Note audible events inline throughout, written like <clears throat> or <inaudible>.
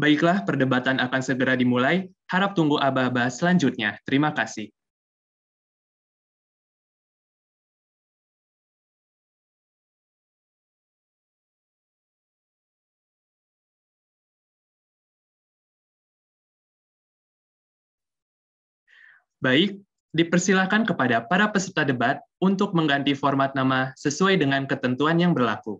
Baiklah, perdebatan akan segera dimulai. Harap tunggu aba-aba selanjutnya. Terima kasih. Baik, dipersilakan kepada para peserta debat untuk mengganti format nama sesuai dengan ketentuan yang berlaku.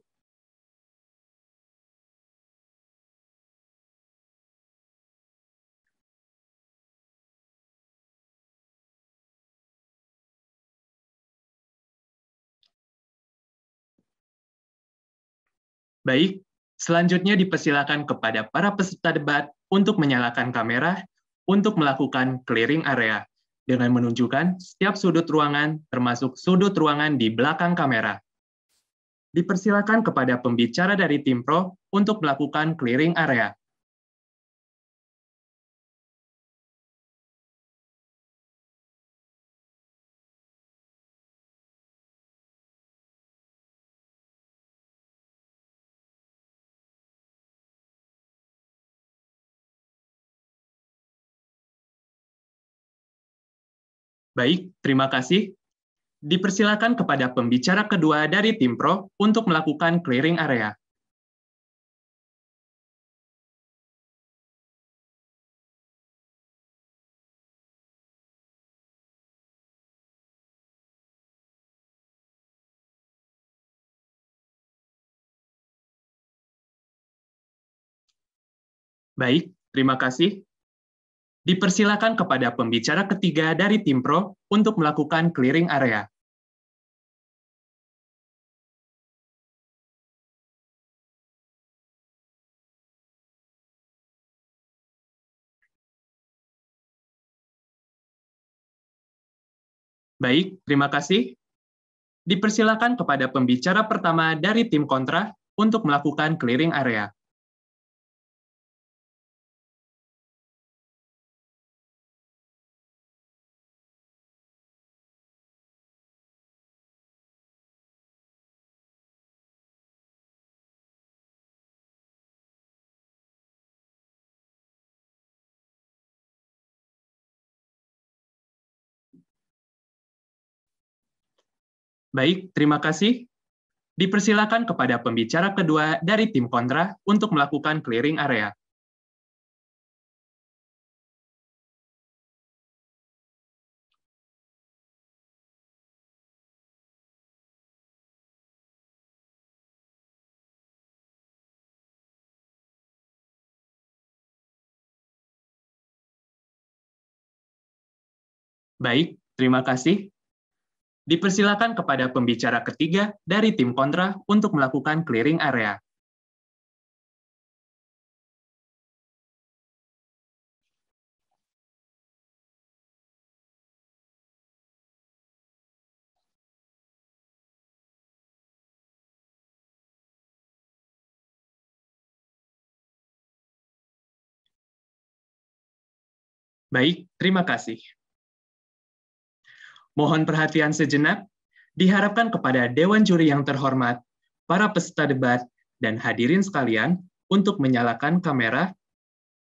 Baik, selanjutnya dipersilakan kepada para peserta debat untuk menyalakan kamera untuk melakukan clearing area dengan menunjukkan setiap sudut ruangan termasuk sudut ruangan di belakang kamera. Dipersilakan kepada pembicara dari tim pro untuk melakukan clearing area. Baik, terima kasih. Dipersilakan kepada pembicara kedua dari tim pro untuk melakukan clearing area. Baik, terima kasih. Dipersilakan kepada pembicara ketiga dari tim pro untuk melakukan clearing area. Baik, terima kasih. Dipersilakan kepada pembicara pertama dari tim kontra untuk melakukan clearing area. Baik, terima kasih. Dipersilakan kepada pembicara kedua dari tim kontra untuk melakukan clearing area. Baik, terima kasih. Dipersilakan kepada pembicara ketiga dari tim kontra untuk melakukan clearing area. Baik, terima kasih. Mohon perhatian sejenak, diharapkan kepada Dewan Juri yang terhormat, para peserta debat, dan hadirin sekalian untuk menyalakan kamera,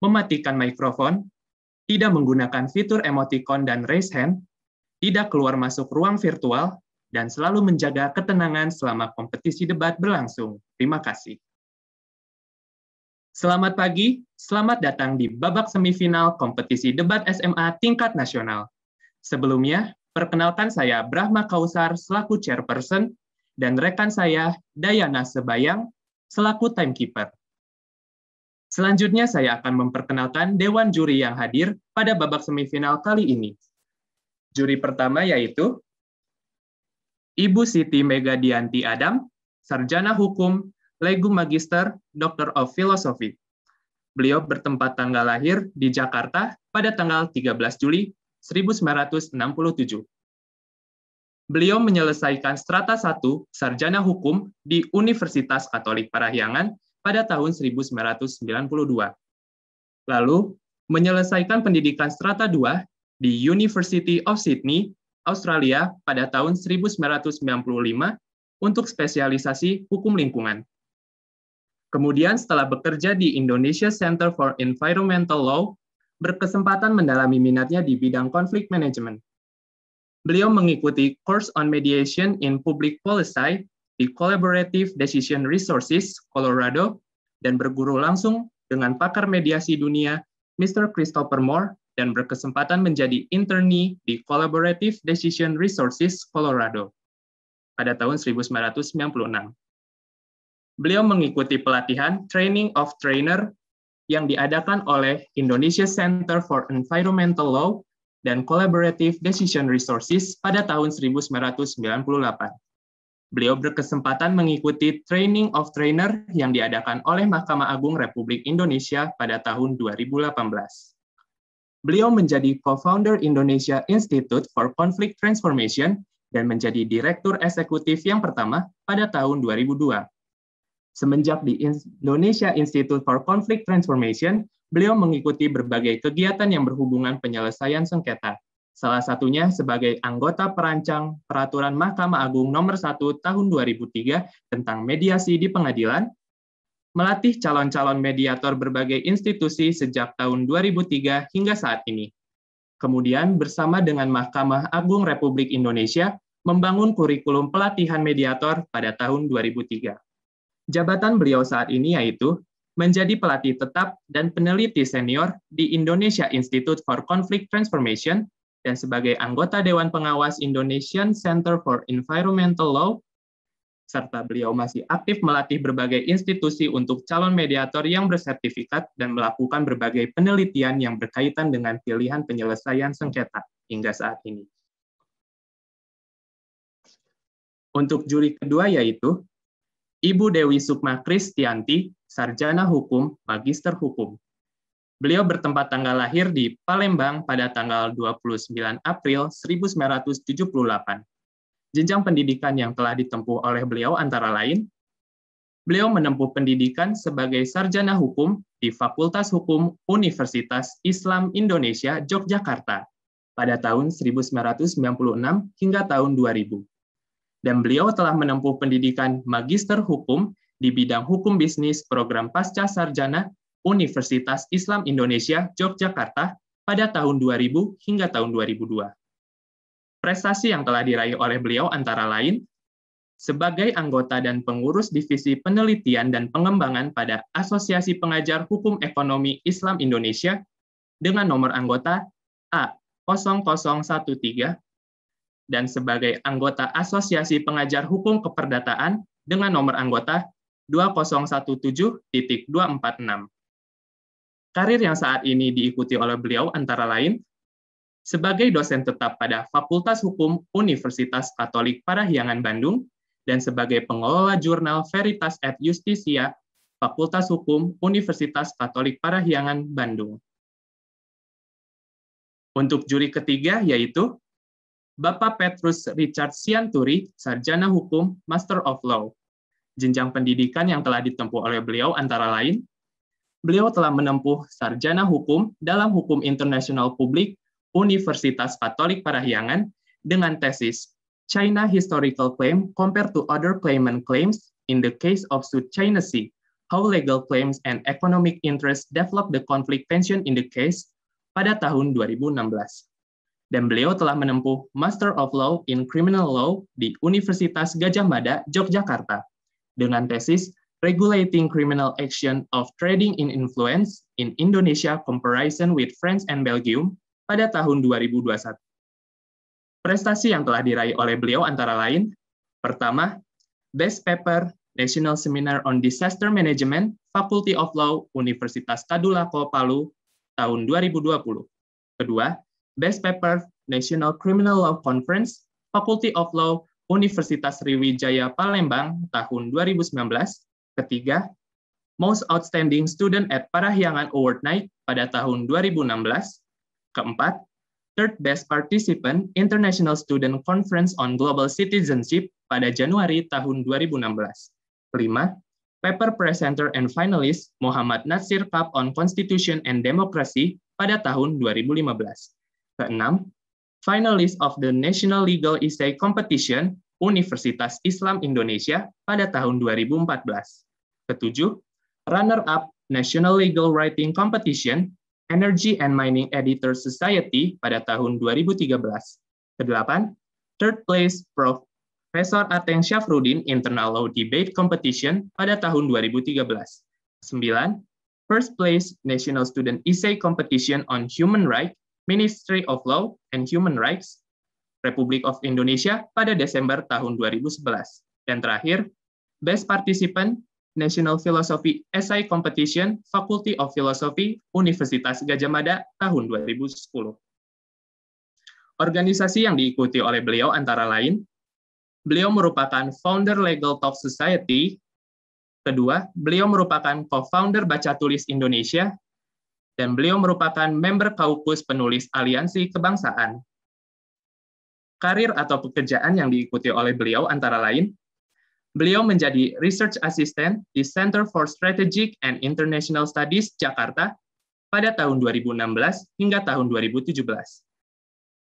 mematikan mikrofon, tidak menggunakan fitur emoticon dan raise hand, tidak keluar masuk ruang virtual, dan selalu menjaga ketenangan selama kompetisi debat berlangsung. Terima kasih. Selamat pagi, selamat datang di babak semifinal kompetisi debat SMA tingkat nasional. Sebelumnya, Perkenalkan saya Brahma Kausar selaku chairperson dan rekan saya Dayana Sebayang selaku timekeeper. Selanjutnya saya akan memperkenalkan dewan juri yang hadir pada babak semifinal kali ini. Juri pertama yaitu Ibu Siti Megadianti Adam, Sarjana Hukum, Legum Magister, Doctor of Philosophy. Beliau bertempat tanggal lahir di Jakarta pada tanggal 13 Juli 1967. Beliau menyelesaikan strata 1 sarjana hukum di Universitas Katolik Parahyangan pada tahun 1992. Lalu, menyelesaikan pendidikan strata 2 di University of Sydney, Australia pada tahun 1995 untuk spesialisasi hukum lingkungan. Kemudian setelah bekerja di Indonesia Center for Environmental Law, berkesempatan mendalami minatnya di bidang konflik management. Beliau mengikuti course on mediation in public policy di Collaborative Decision Resources, Colorado, dan berguru langsung dengan pakar mediasi dunia, Mr. Christopher Moore, dan berkesempatan menjadi internee di Collaborative Decision Resources, Colorado pada tahun 1996. Beliau mengikuti pelatihan Training of Trainer yang diadakan oleh Indonesia Center for Environmental Law dan Collaborative Decision Resources pada tahun 1998. Beliau berkesempatan mengikuti Training of Trainer yang diadakan oleh Mahkamah Agung Republik Indonesia pada tahun 2018. Beliau menjadi co-founder Indonesia Institute for Conflict Transformation dan menjadi direktur eksekutif yang pertama pada tahun 2002. Semenjak di Indonesia Institute for Conflict Transformation, beliau mengikuti berbagai kegiatan yang berhubungan penyelesaian sengketa. Salah satunya sebagai anggota perancang Peraturan Mahkamah Agung Nomor 1 Tahun 2003 tentang mediasi di pengadilan, melatih calon-calon mediator berbagai institusi sejak tahun 2003 hingga saat ini. Kemudian bersama dengan Mahkamah Agung Republik Indonesia membangun kurikulum pelatihan mediator pada tahun 2003. Jabatan beliau saat ini yaitu menjadi pelatih tetap dan peneliti senior di Indonesia Institute for Conflict Transformation dan sebagai anggota Dewan Pengawas Indonesian Center for Environmental Law, serta beliau masih aktif melatih berbagai institusi untuk calon mediator yang bersertifikat dan melakukan berbagai penelitian yang berkaitan dengan pilihan penyelesaian sengketa hingga saat ini. Untuk juri kedua yaitu Ibu Dewi Sukma Kristianti, Sarjana Hukum, Magister Hukum. Beliau bertempat tanggal lahir di Palembang pada tanggal 29 April 1978. Jenjang pendidikan yang telah ditempuh oleh beliau antara lain, beliau menempuh pendidikan sebagai sarjana hukum di Fakultas Hukum Universitas Islam Indonesia Yogyakarta pada tahun 1996 hingga tahun 2000 dan beliau telah menempuh pendidikan Magister Hukum di bidang Hukum Bisnis Program Pasca Sarjana Universitas Islam Indonesia Yogyakarta pada tahun 2000 hingga tahun 2002. Prestasi yang telah diraih oleh beliau antara lain sebagai anggota dan pengurus divisi penelitian dan pengembangan pada Asosiasi Pengajar Hukum Ekonomi Islam Indonesia dengan nomor anggota A0013 dan sebagai anggota Asosiasi Pengajar Hukum Keperdataan dengan nomor anggota 2017.246. Karir yang saat ini diikuti oleh beliau antara lain sebagai dosen tetap pada Fakultas Hukum Universitas Katolik Parahyangan Bandung dan sebagai pengelola jurnal Veritas et Justitia Fakultas Hukum Universitas Katolik Parahyangan Bandung. Untuk juri ketiga yaitu Bapak Petrus Richard Sianturi, Sarjana Hukum, Master of Law. Jenjang pendidikan yang telah ditempuh oleh beliau antara lain, beliau telah menempuh Sarjana Hukum dalam Hukum Internasional Publik Universitas Katolik Parahyangan dengan tesis China Historical Claim Compared to Other Claimant Claims in the Case of South China Sea, How Legal Claims and Economic Interest Develop the Conflict Tension in the Case pada tahun 2016 dan beliau telah menempuh Master of Law in Criminal Law di Universitas Gajah Mada, Yogyakarta, dengan tesis Regulating Criminal Action of Trading in Influence in Indonesia Comparison with France and Belgium pada tahun 2021. Prestasi yang telah diraih oleh beliau antara lain, pertama, Best Paper National Seminar on Disaster Management, Faculty of Law, Universitas Kadulako, Palu, tahun 2020. Kedua, Best Paper National Criminal Law Conference, Faculty of Law, Universitas Sriwijaya Palembang tahun 2019. Ketiga, Most Outstanding Student at Parahyangan Award Night pada tahun 2016. Keempat, Third Best Participant International Student Conference on Global Citizenship pada Januari tahun 2016. Kelima, Paper Presenter and Finalist Muhammad Nasir Cup on Constitution and Democracy pada tahun 2015. Keenam, finalis of the National Legal Essay Competition Universitas Islam Indonesia pada tahun 2014. Ketujuh, runner-up National Legal Writing Competition, Energy and Mining Editor Society pada tahun 2013. Kedelapan, third place Profesor Ateng Syafrudin Internal Law Debate Competition pada tahun 2013. Sembilan, first place National Student Essay Competition on Human Rights, Ministry of Law and Human Rights, Republik of Indonesia pada Desember tahun 2011. Dan terakhir, Best Participant National Philosophy Essay Competition, Faculty of Philosophy, Universitas Gajah Mada, tahun 2010. Organisasi yang diikuti oleh beliau antara lain, beliau merupakan founder Legal Talk Society, kedua, beliau merupakan co-founder Baca Tulis Indonesia, dan beliau merupakan member Kaukus Penulis Aliansi Kebangsaan. Karir atau pekerjaan yang diikuti oleh beliau antara lain, Beliau menjadi Research Assistant di Center for Strategic and International Studies Jakarta pada tahun 2016 hingga tahun 2017.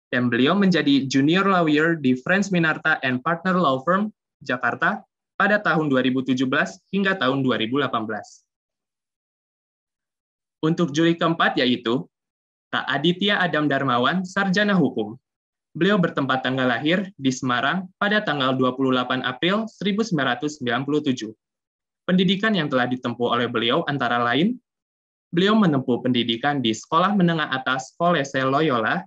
Dan beliau menjadi Junior Lawyer di Friends Minarta and Partner Law Firm Jakarta pada tahun 2017 hingga tahun 2018. Untuk juri keempat yaitu Kak Aditya Adam Darmawan, Sarjana Hukum. Beliau bertempat tanggal lahir di Semarang pada tanggal 28 April 1997. Pendidikan yang telah ditempuh oleh beliau antara lain, beliau menempuh pendidikan di Sekolah Menengah Atas Kolese Loyola,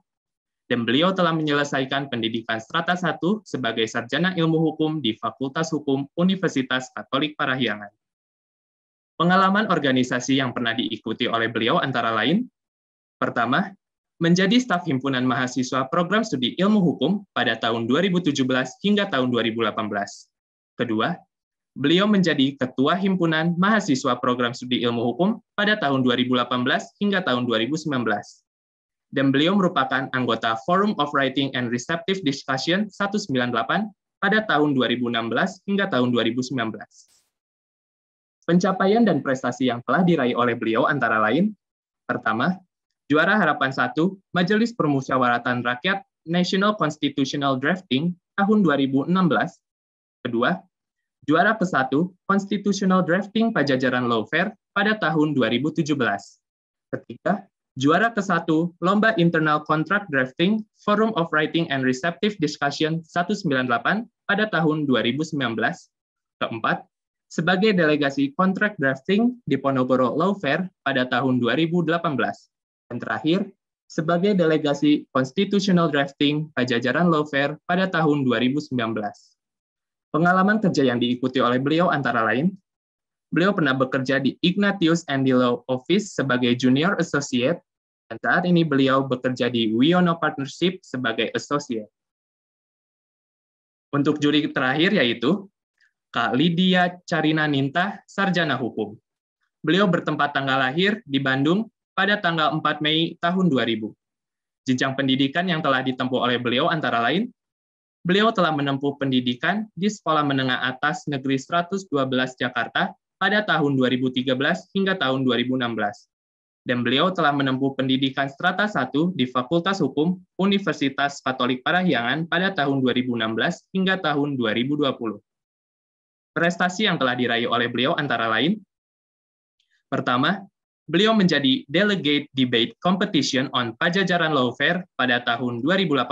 dan beliau telah menyelesaikan pendidikan strata 1 sebagai sarjana ilmu hukum di Fakultas Hukum Universitas Katolik Parahyangan. Pengalaman organisasi yang pernah diikuti oleh beliau antara lain, pertama, menjadi staf himpunan mahasiswa program studi ilmu hukum pada tahun 2017 hingga tahun 2018. Kedua, beliau menjadi ketua himpunan mahasiswa program studi ilmu hukum pada tahun 2018 hingga tahun 2019. Dan beliau merupakan anggota Forum of Writing and Receptive Discussion 198 pada tahun 2016 hingga tahun 2019. Pencapaian dan prestasi yang telah diraih oleh beliau antara lain, pertama, Juara Harapan 1, Majelis Permusyawaratan Rakyat National Constitutional Drafting tahun 2016. Kedua, juara ke-1 Constitutional Drafting Pajajaran Lawfare pada tahun 2017. Ketiga, juara ke-1 Lomba Internal Contract Drafting Forum of Writing and Receptive Discussion 198 pada tahun 2019. Keempat, sebagai delegasi Contract Drafting di Ponorogo Lawfare pada tahun 2018. Dan terakhir, sebagai delegasi Constitutional Drafting Pajajaran Lawfare pada tahun 2019. Pengalaman kerja yang diikuti oleh beliau antara lain, beliau pernah bekerja di Ignatius and Law Office sebagai Junior Associate, dan saat ini beliau bekerja di Wiono Partnership sebagai Associate. Untuk juri terakhir yaitu Kak Lydia Carina Ninta, Sarjana Hukum. Beliau bertempat tanggal lahir di Bandung pada tanggal 4 Mei tahun 2000. Jenjang pendidikan yang telah ditempuh oleh beliau antara lain, beliau telah menempuh pendidikan di Sekolah Menengah Atas Negeri 112 Jakarta pada tahun 2013 hingga tahun 2016. Dan beliau telah menempuh pendidikan strata 1 di Fakultas Hukum Universitas Katolik Parahyangan pada tahun 2016 hingga tahun 2020. Prestasi yang telah diraih oleh beliau antara lain, pertama, beliau menjadi Delegate Debate Competition on Pajajaran Lawfare pada tahun 2018,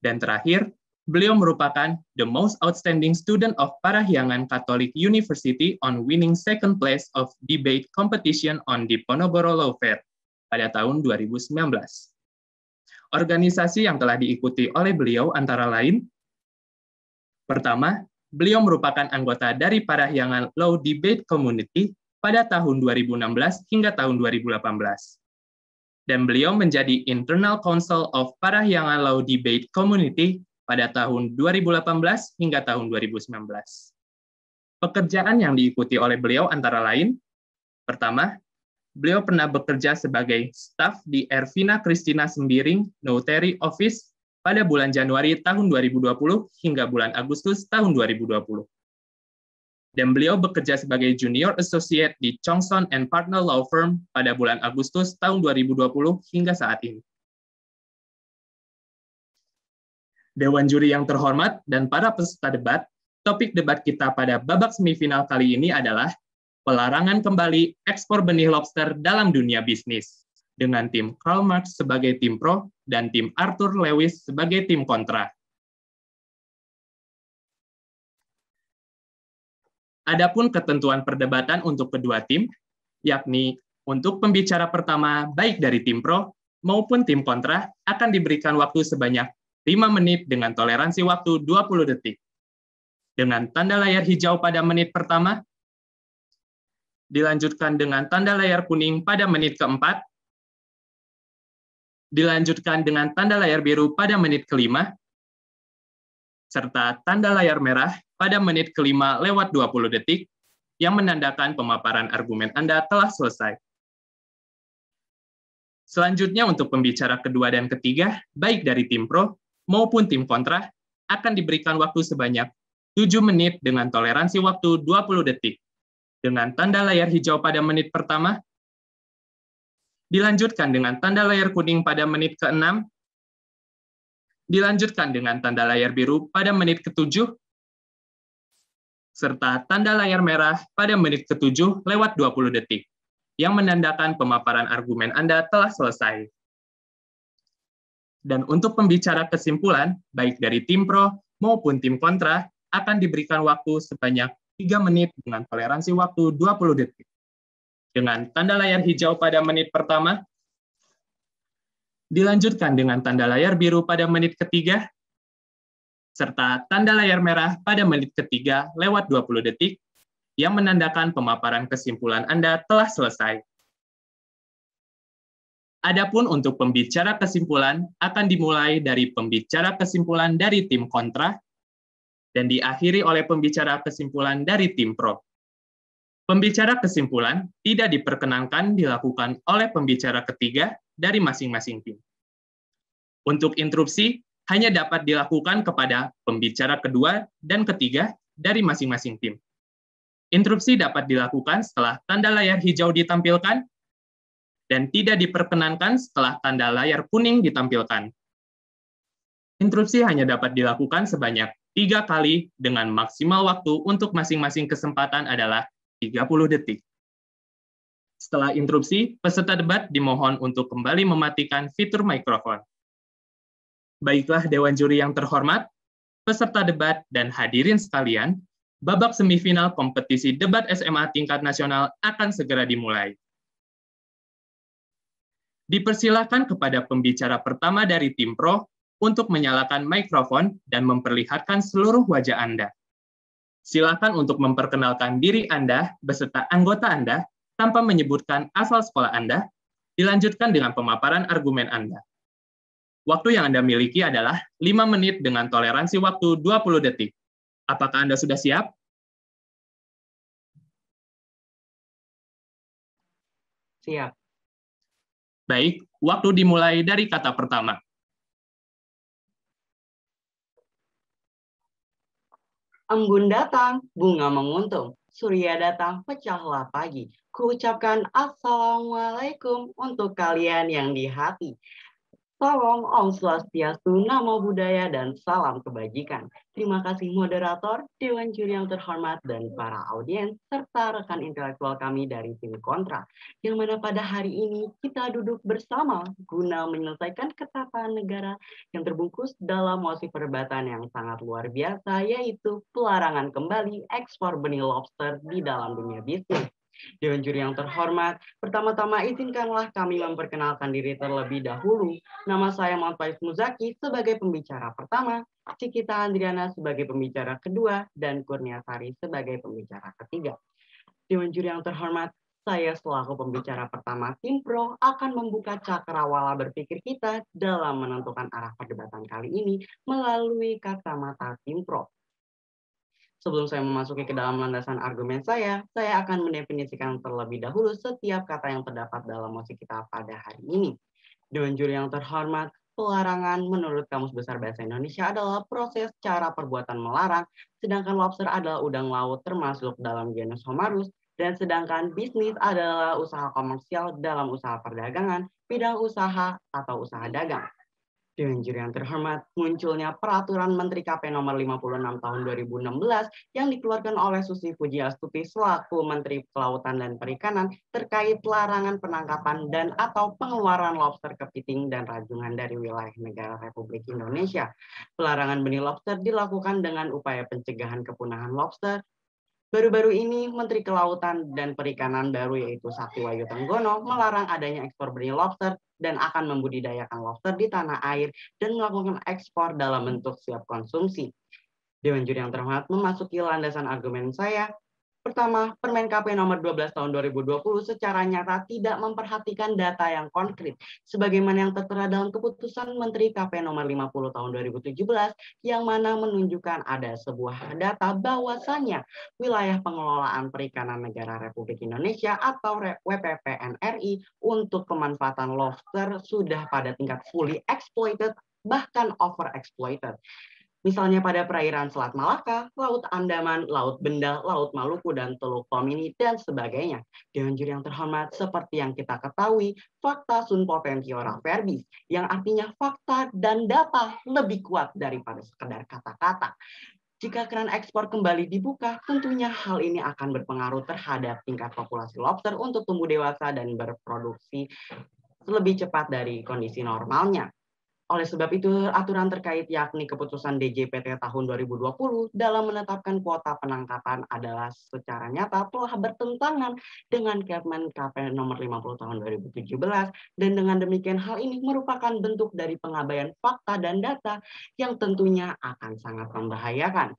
dan terakhir, beliau merupakan the most outstanding student of Parahyangan Catholic University on winning second place of debate competition on Diponegoro Lawfare pada tahun 2019. Organisasi yang telah diikuti oleh beliau antara lain, pertama, beliau merupakan anggota dari Parahyangan Law Debate Community pada tahun 2016 hingga tahun 2018. Dan beliau menjadi Internal Council of Parahyangan Law Debate Community pada tahun 2018 hingga tahun 2019. Pekerjaan yang diikuti oleh beliau antara lain, pertama, beliau pernah bekerja sebagai staf di Ervina Christina Sembiring Notary Office pada bulan Januari tahun 2020 hingga bulan Agustus tahun 2020 dan beliau bekerja sebagai Junior Associate di Chongson and Partner Law Firm pada bulan Agustus tahun 2020 hingga saat ini. Dewan juri yang terhormat dan para peserta debat, topik debat kita pada babak semifinal kali ini adalah pelarangan kembali ekspor benih lobster dalam dunia bisnis, dengan tim Karl Marx sebagai tim pro dan tim Arthur Lewis sebagai tim kontra. Adapun ketentuan perdebatan untuk kedua tim, yakni untuk pembicara pertama baik dari tim pro maupun tim kontra akan diberikan waktu sebanyak 5 menit dengan toleransi waktu 20 detik. Dengan tanda layar hijau pada menit pertama, dilanjutkan dengan tanda layar kuning pada menit keempat, dilanjutkan dengan tanda layar biru pada menit kelima, serta tanda layar merah pada menit kelima lewat 20 detik, yang menandakan pemaparan argumen Anda telah selesai. Selanjutnya untuk pembicara kedua dan ketiga, baik dari tim pro maupun tim kontra, akan diberikan waktu sebanyak 7 menit dengan toleransi waktu 20 detik. Dengan tanda layar hijau pada menit pertama, dilanjutkan dengan tanda layar kuning pada menit ke-6, dilanjutkan dengan tanda layar biru pada menit ke-7, serta tanda layar merah pada menit ke-7 lewat 20 detik, yang menandakan pemaparan argumen Anda telah selesai. Dan untuk pembicara kesimpulan, baik dari tim pro maupun tim kontra, akan diberikan waktu sebanyak 3 menit dengan toleransi waktu 20 detik. Dengan tanda layar hijau pada menit pertama, dilanjutkan dengan tanda layar biru pada menit ketiga, serta tanda layar merah pada menit ketiga lewat 20 detik, yang menandakan pemaparan kesimpulan Anda telah selesai. Adapun untuk pembicara kesimpulan akan dimulai dari pembicara kesimpulan dari tim kontra dan diakhiri oleh pembicara kesimpulan dari tim pro. Pembicara kesimpulan tidak diperkenankan dilakukan oleh pembicara ketiga dari masing-masing tim. Untuk interupsi hanya dapat dilakukan kepada pembicara kedua dan ketiga dari masing-masing tim. Interupsi dapat dilakukan setelah tanda layar hijau ditampilkan dan tidak diperkenankan setelah tanda layar kuning ditampilkan. Interupsi hanya dapat dilakukan sebanyak tiga kali dengan maksimal waktu untuk masing-masing kesempatan adalah 30 detik. Setelah interupsi, peserta debat dimohon untuk kembali mematikan fitur mikrofon. Baiklah Dewan Juri yang terhormat, peserta debat dan hadirin sekalian, babak semifinal kompetisi debat SMA tingkat nasional akan segera dimulai. Dipersilakan kepada pembicara pertama dari tim pro untuk menyalakan mikrofon dan memperlihatkan seluruh wajah Anda. Silakan untuk memperkenalkan diri Anda beserta anggota Anda tanpa menyebutkan asal sekolah Anda, dilanjutkan dengan pemaparan argumen Anda. Waktu yang Anda miliki adalah 5 menit dengan toleransi waktu 20 detik. Apakah Anda sudah siap? Siap. Baik, waktu dimulai dari kata pertama. Embun datang, bunga menguntung. Surya datang, pecahlah pagi. Kuucapkan Assalamualaikum untuk kalian yang di hati. Salam Om Swastiastu, Namo Buddhaya, dan salam kebajikan. Terima kasih moderator, Dewan Juri yang terhormat, dan para audiens, serta rekan intelektual kami dari tim Kontra, yang mana pada hari ini kita duduk bersama guna menyelesaikan ketatanan negara yang terbungkus dalam mosi perdebatan yang sangat luar biasa, yaitu pelarangan kembali ekspor benih lobster di dalam dunia bisnis. Dewan juri yang terhormat, pertama-tama izinkanlah kami memperkenalkan diri terlebih dahulu. Nama saya Muhammad Faiz Muzaki sebagai pembicara pertama, Cikita Andriana sebagai pembicara kedua, dan Kurnia Sari sebagai pembicara ketiga. Dewan juri yang terhormat, saya selaku pembicara pertama tim pro akan membuka cakrawala berpikir kita dalam menentukan arah perdebatan kali ini melalui kacamata tim pro. Sebelum saya memasuki ke dalam landasan argumen saya, saya akan mendefinisikan terlebih dahulu setiap kata yang terdapat dalam mosi kita pada hari ini. Dewan juri yang terhormat, pelarangan menurut Kamus Besar Bahasa Indonesia adalah proses cara perbuatan melarang, sedangkan lobster adalah udang laut termasuk dalam genus Homarus, dan sedangkan bisnis adalah usaha komersial dalam usaha perdagangan, bidang usaha, atau usaha dagang. Juri yang terhormat, munculnya peraturan Menteri KP nomor 56 tahun 2016 yang dikeluarkan oleh Susi Pujiastuti selaku Menteri Kelautan dan Perikanan terkait larangan penangkapan dan atau pengeluaran lobster kepiting dan rajungan dari wilayah negara Republik Indonesia. Pelarangan benih lobster dilakukan dengan upaya pencegahan kepunahan lobster Baru-baru ini, Menteri Kelautan dan Perikanan baru yaitu Sakti Wahyu Tenggono melarang adanya ekspor benih lobster dan akan membudidayakan lobster di tanah air dan melakukan ekspor dalam bentuk siap konsumsi. Dewan Juri yang terhormat memasuki landasan argumen saya Pertama, Permen KP nomor 12 tahun 2020 secara nyata tidak memperhatikan data yang konkret, sebagaimana yang tertera dalam keputusan Menteri KP nomor 50 tahun 2017, yang mana menunjukkan ada sebuah data bahwasannya wilayah pengelolaan perikanan negara Republik Indonesia atau WPPNRI untuk pemanfaatan lobster sudah pada tingkat fully exploited, bahkan over exploited. Misalnya pada perairan Selat Malaka, Laut Andaman, Laut Benda, Laut Maluku, dan Teluk Tomini, dan sebagainya. Dewan juri yang terhormat, seperti yang kita ketahui, fakta sun potentiora verbis, yang artinya fakta dan data lebih kuat daripada sekedar kata-kata. Jika keran ekspor kembali dibuka, tentunya hal ini akan berpengaruh terhadap tingkat populasi lobster untuk tumbuh dewasa dan berproduksi lebih cepat dari kondisi normalnya. Oleh sebab itu, aturan terkait yakni keputusan DJPT tahun 2020 dalam menetapkan kuota penangkapan adalah secara nyata telah bertentangan dengan Kepmen KP nomor 50 tahun 2017 dan dengan demikian hal ini merupakan bentuk dari pengabaian fakta dan data yang tentunya akan sangat membahayakan.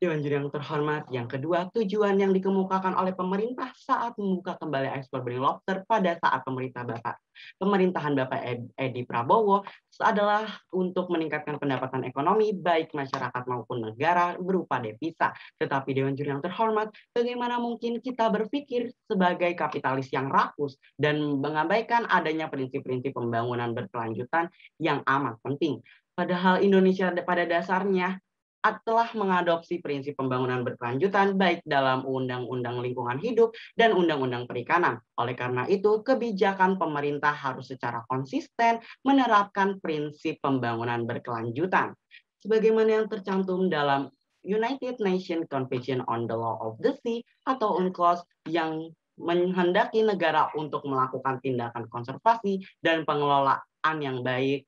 Dewan Juri yang terhormat, yang kedua, tujuan yang dikemukakan oleh pemerintah saat membuka kembali ekspor benih lobster pada saat pemerintah Bapak pemerintahan Bapak Edi Prabowo adalah untuk meningkatkan pendapatan ekonomi baik masyarakat maupun negara berupa devisa. Tetapi Dewan Juri yang terhormat, bagaimana mungkin kita berpikir sebagai kapitalis yang rakus dan mengabaikan adanya prinsip-prinsip pembangunan berkelanjutan yang amat penting. Padahal Indonesia pada dasarnya telah mengadopsi prinsip pembangunan berkelanjutan baik dalam Undang-Undang Lingkungan Hidup dan Undang-Undang Perikanan. Oleh karena itu, kebijakan pemerintah harus secara konsisten menerapkan prinsip pembangunan berkelanjutan. Sebagaimana yang tercantum dalam United Nations Convention on the Law of the Sea atau UNCLOS yang menghendaki negara untuk melakukan tindakan konservasi dan pengelolaan yang baik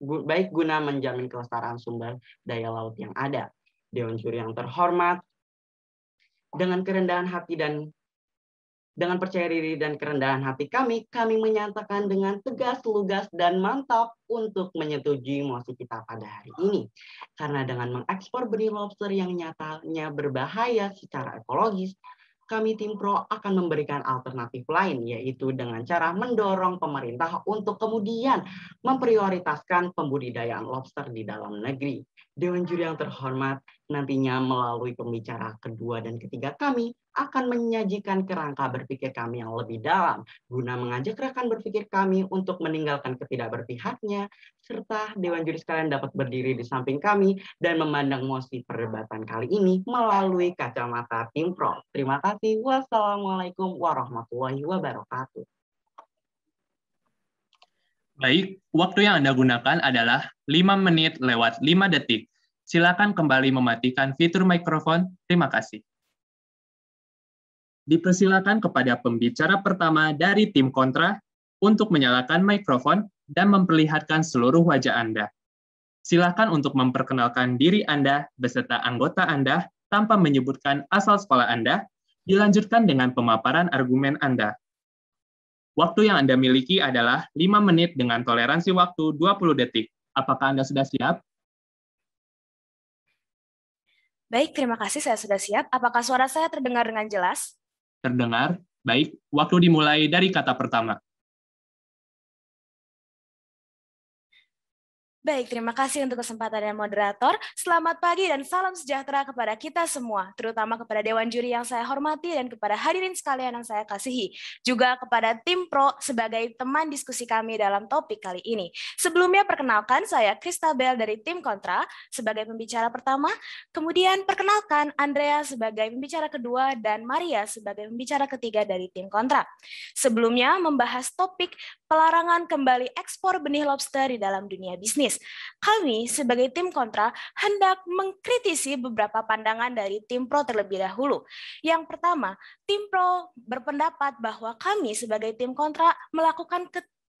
baik guna menjamin kelestarian sumber daya laut yang ada. Dewan Juri yang terhormat, dengan kerendahan hati dan dengan percaya diri dan kerendahan hati kami, kami menyatakan dengan tegas, lugas, dan mantap untuk menyetujui mosi kita pada hari ini. Karena dengan mengekspor benih lobster yang nyatanya berbahaya secara ekologis, kami tim pro akan memberikan alternatif lain, yaitu dengan cara mendorong pemerintah untuk kemudian memprioritaskan pembudidayaan lobster di dalam negeri. Dewan juri yang terhormat, nantinya melalui pembicara kedua dan ketiga kami akan menyajikan kerangka berpikir kami yang lebih dalam, guna mengajak rekan berpikir kami untuk meninggalkan ketidakberpihaknya, serta Dewan Juri sekalian dapat berdiri di samping kami dan memandang mosi perdebatan kali ini melalui kacamata tim pro. Terima kasih. Wassalamualaikum warahmatullahi wabarakatuh. Baik, waktu yang Anda gunakan adalah 5 menit lewat 5 detik. Silakan kembali mematikan fitur mikrofon. Terima kasih. Dipersilakan kepada pembicara pertama dari tim kontra untuk menyalakan mikrofon dan memperlihatkan seluruh wajah Anda. Silakan untuk memperkenalkan diri Anda beserta anggota Anda tanpa menyebutkan asal sekolah Anda, dilanjutkan dengan pemaparan argumen Anda. Waktu yang Anda miliki adalah 5 menit dengan toleransi waktu 20 detik. Apakah Anda sudah siap? Baik, terima kasih. Saya sudah siap. Apakah suara saya terdengar dengan jelas? Terdengar. Baik, waktu dimulai dari kata pertama. Baik, terima kasih untuk kesempatannya moderator. Selamat pagi dan salam sejahtera kepada kita semua, terutama kepada Dewan Juri yang saya hormati dan kepada hadirin sekalian yang saya kasihi. Juga kepada tim pro sebagai teman diskusi kami dalam topik kali ini. Sebelumnya perkenalkan saya Kristabel dari tim kontra sebagai pembicara pertama, kemudian perkenalkan Andrea sebagai pembicara kedua dan Maria sebagai pembicara ketiga dari tim kontra. Sebelumnya membahas topik pelarangan kembali ekspor benih lobster di dalam dunia bisnis. Bisnis. Kami sebagai tim kontra hendak mengkritisi beberapa pandangan dari tim pro terlebih dahulu. Yang pertama, tim pro berpendapat bahwa kami sebagai tim kontra melakukan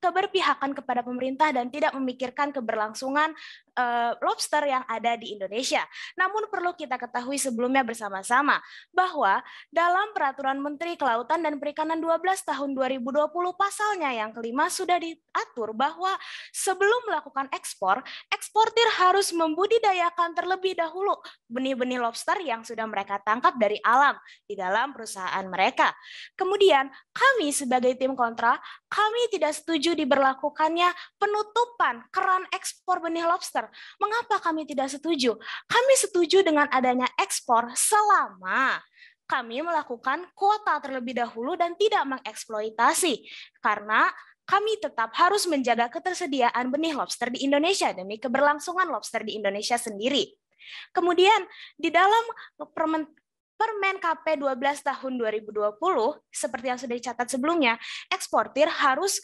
keberpihakan kepada pemerintah dan tidak memikirkan keberlangsungan uh, lobster yang ada di Indonesia. Namun perlu kita ketahui sebelumnya bersama-sama bahwa dalam peraturan Menteri Kelautan dan Perikanan 12 tahun 2020 pasalnya yang kelima sudah diatur bahwa sebelum melakukan ekspor, eksportir harus membudidayakan terlebih dahulu benih-benih lobster yang sudah mereka tangkap dari alam di dalam perusahaan mereka. Kemudian kami sebagai tim kontra, kami tidak setuju diberlakukannya penutupan keran ekspor benih lobster. Mengapa kami tidak setuju? Kami setuju dengan adanya ekspor selama kami melakukan kuota terlebih dahulu dan tidak mengeksploitasi. Karena kami tetap harus menjaga ketersediaan benih lobster di Indonesia demi keberlangsungan lobster di Indonesia sendiri. Kemudian di dalam Permen KP 12 tahun 2020, seperti yang sudah dicatat sebelumnya, eksportir harus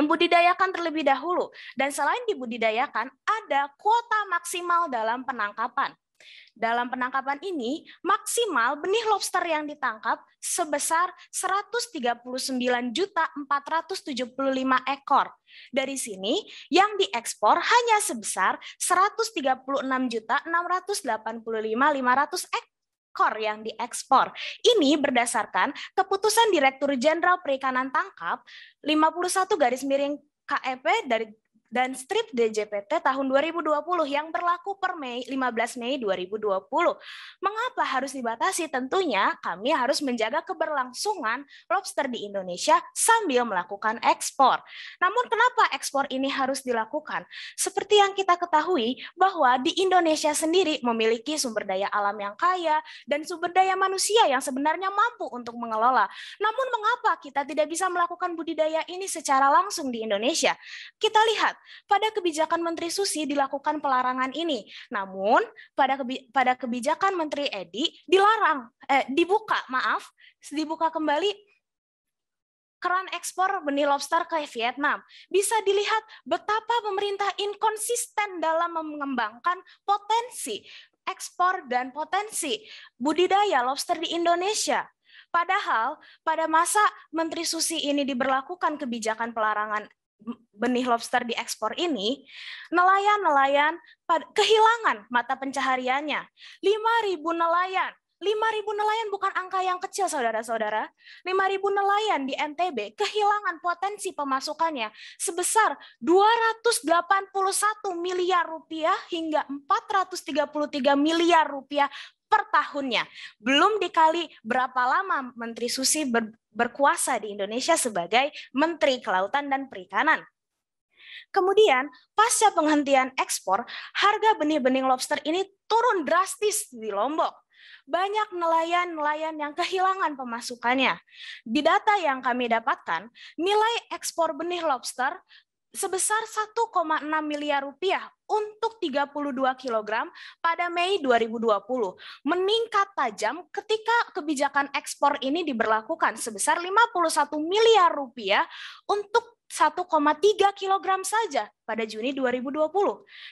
membudidayakan terlebih dahulu. Dan selain dibudidayakan, ada kuota maksimal dalam penangkapan. Dalam penangkapan ini, maksimal benih lobster yang ditangkap sebesar 139.475 ekor. Dari sini, yang diekspor hanya sebesar 136.685.500 ekor ekor yang diekspor. Ini berdasarkan keputusan Direktur Jenderal Perikanan Tangkap 51 garis miring KEP dari dan strip DJPT tahun 2020 yang berlaku per Mei 15 Mei 2020. Mengapa harus dibatasi? Tentunya kami harus menjaga keberlangsungan lobster di Indonesia sambil melakukan ekspor. Namun kenapa ekspor ini harus dilakukan? Seperti yang kita ketahui bahwa di Indonesia sendiri memiliki sumber daya alam yang kaya dan sumber daya manusia yang sebenarnya mampu untuk mengelola. Namun mengapa kita tidak bisa melakukan budidaya ini secara langsung di Indonesia? Kita lihat pada kebijakan Menteri Susi dilakukan pelarangan ini. Namun pada kebi pada kebijakan Menteri Edi dilarang eh, dibuka, maaf, dibuka kembali keran ekspor benih lobster ke Vietnam. Bisa dilihat betapa pemerintah inkonsisten dalam mengembangkan potensi ekspor dan potensi budidaya lobster di Indonesia. Padahal pada masa Menteri Susi ini diberlakukan kebijakan pelarangan benih lobster diekspor ini, nelayan-nelayan kehilangan mata pencahariannya. 5.000 nelayan 5.000 nelayan bukan angka yang kecil, saudara-saudara. 5.000 nelayan di NTB kehilangan potensi pemasukannya sebesar 281 miliar rupiah hingga 433 miliar rupiah per tahunnya. Belum dikali berapa lama Menteri Susi ber, berkuasa di Indonesia sebagai Menteri Kelautan dan Perikanan. Kemudian, pasca penghentian ekspor, harga benih-benih lobster ini turun drastis di Lombok. Banyak nelayan-nelayan yang kehilangan pemasukannya. Di data yang kami dapatkan, nilai ekspor benih lobster sebesar 1,6 miliar rupiah untuk 32 kg pada Mei 2020. Meningkat tajam ketika kebijakan ekspor ini diberlakukan sebesar 51 miliar rupiah untuk 1,3 kg saja pada Juni 2020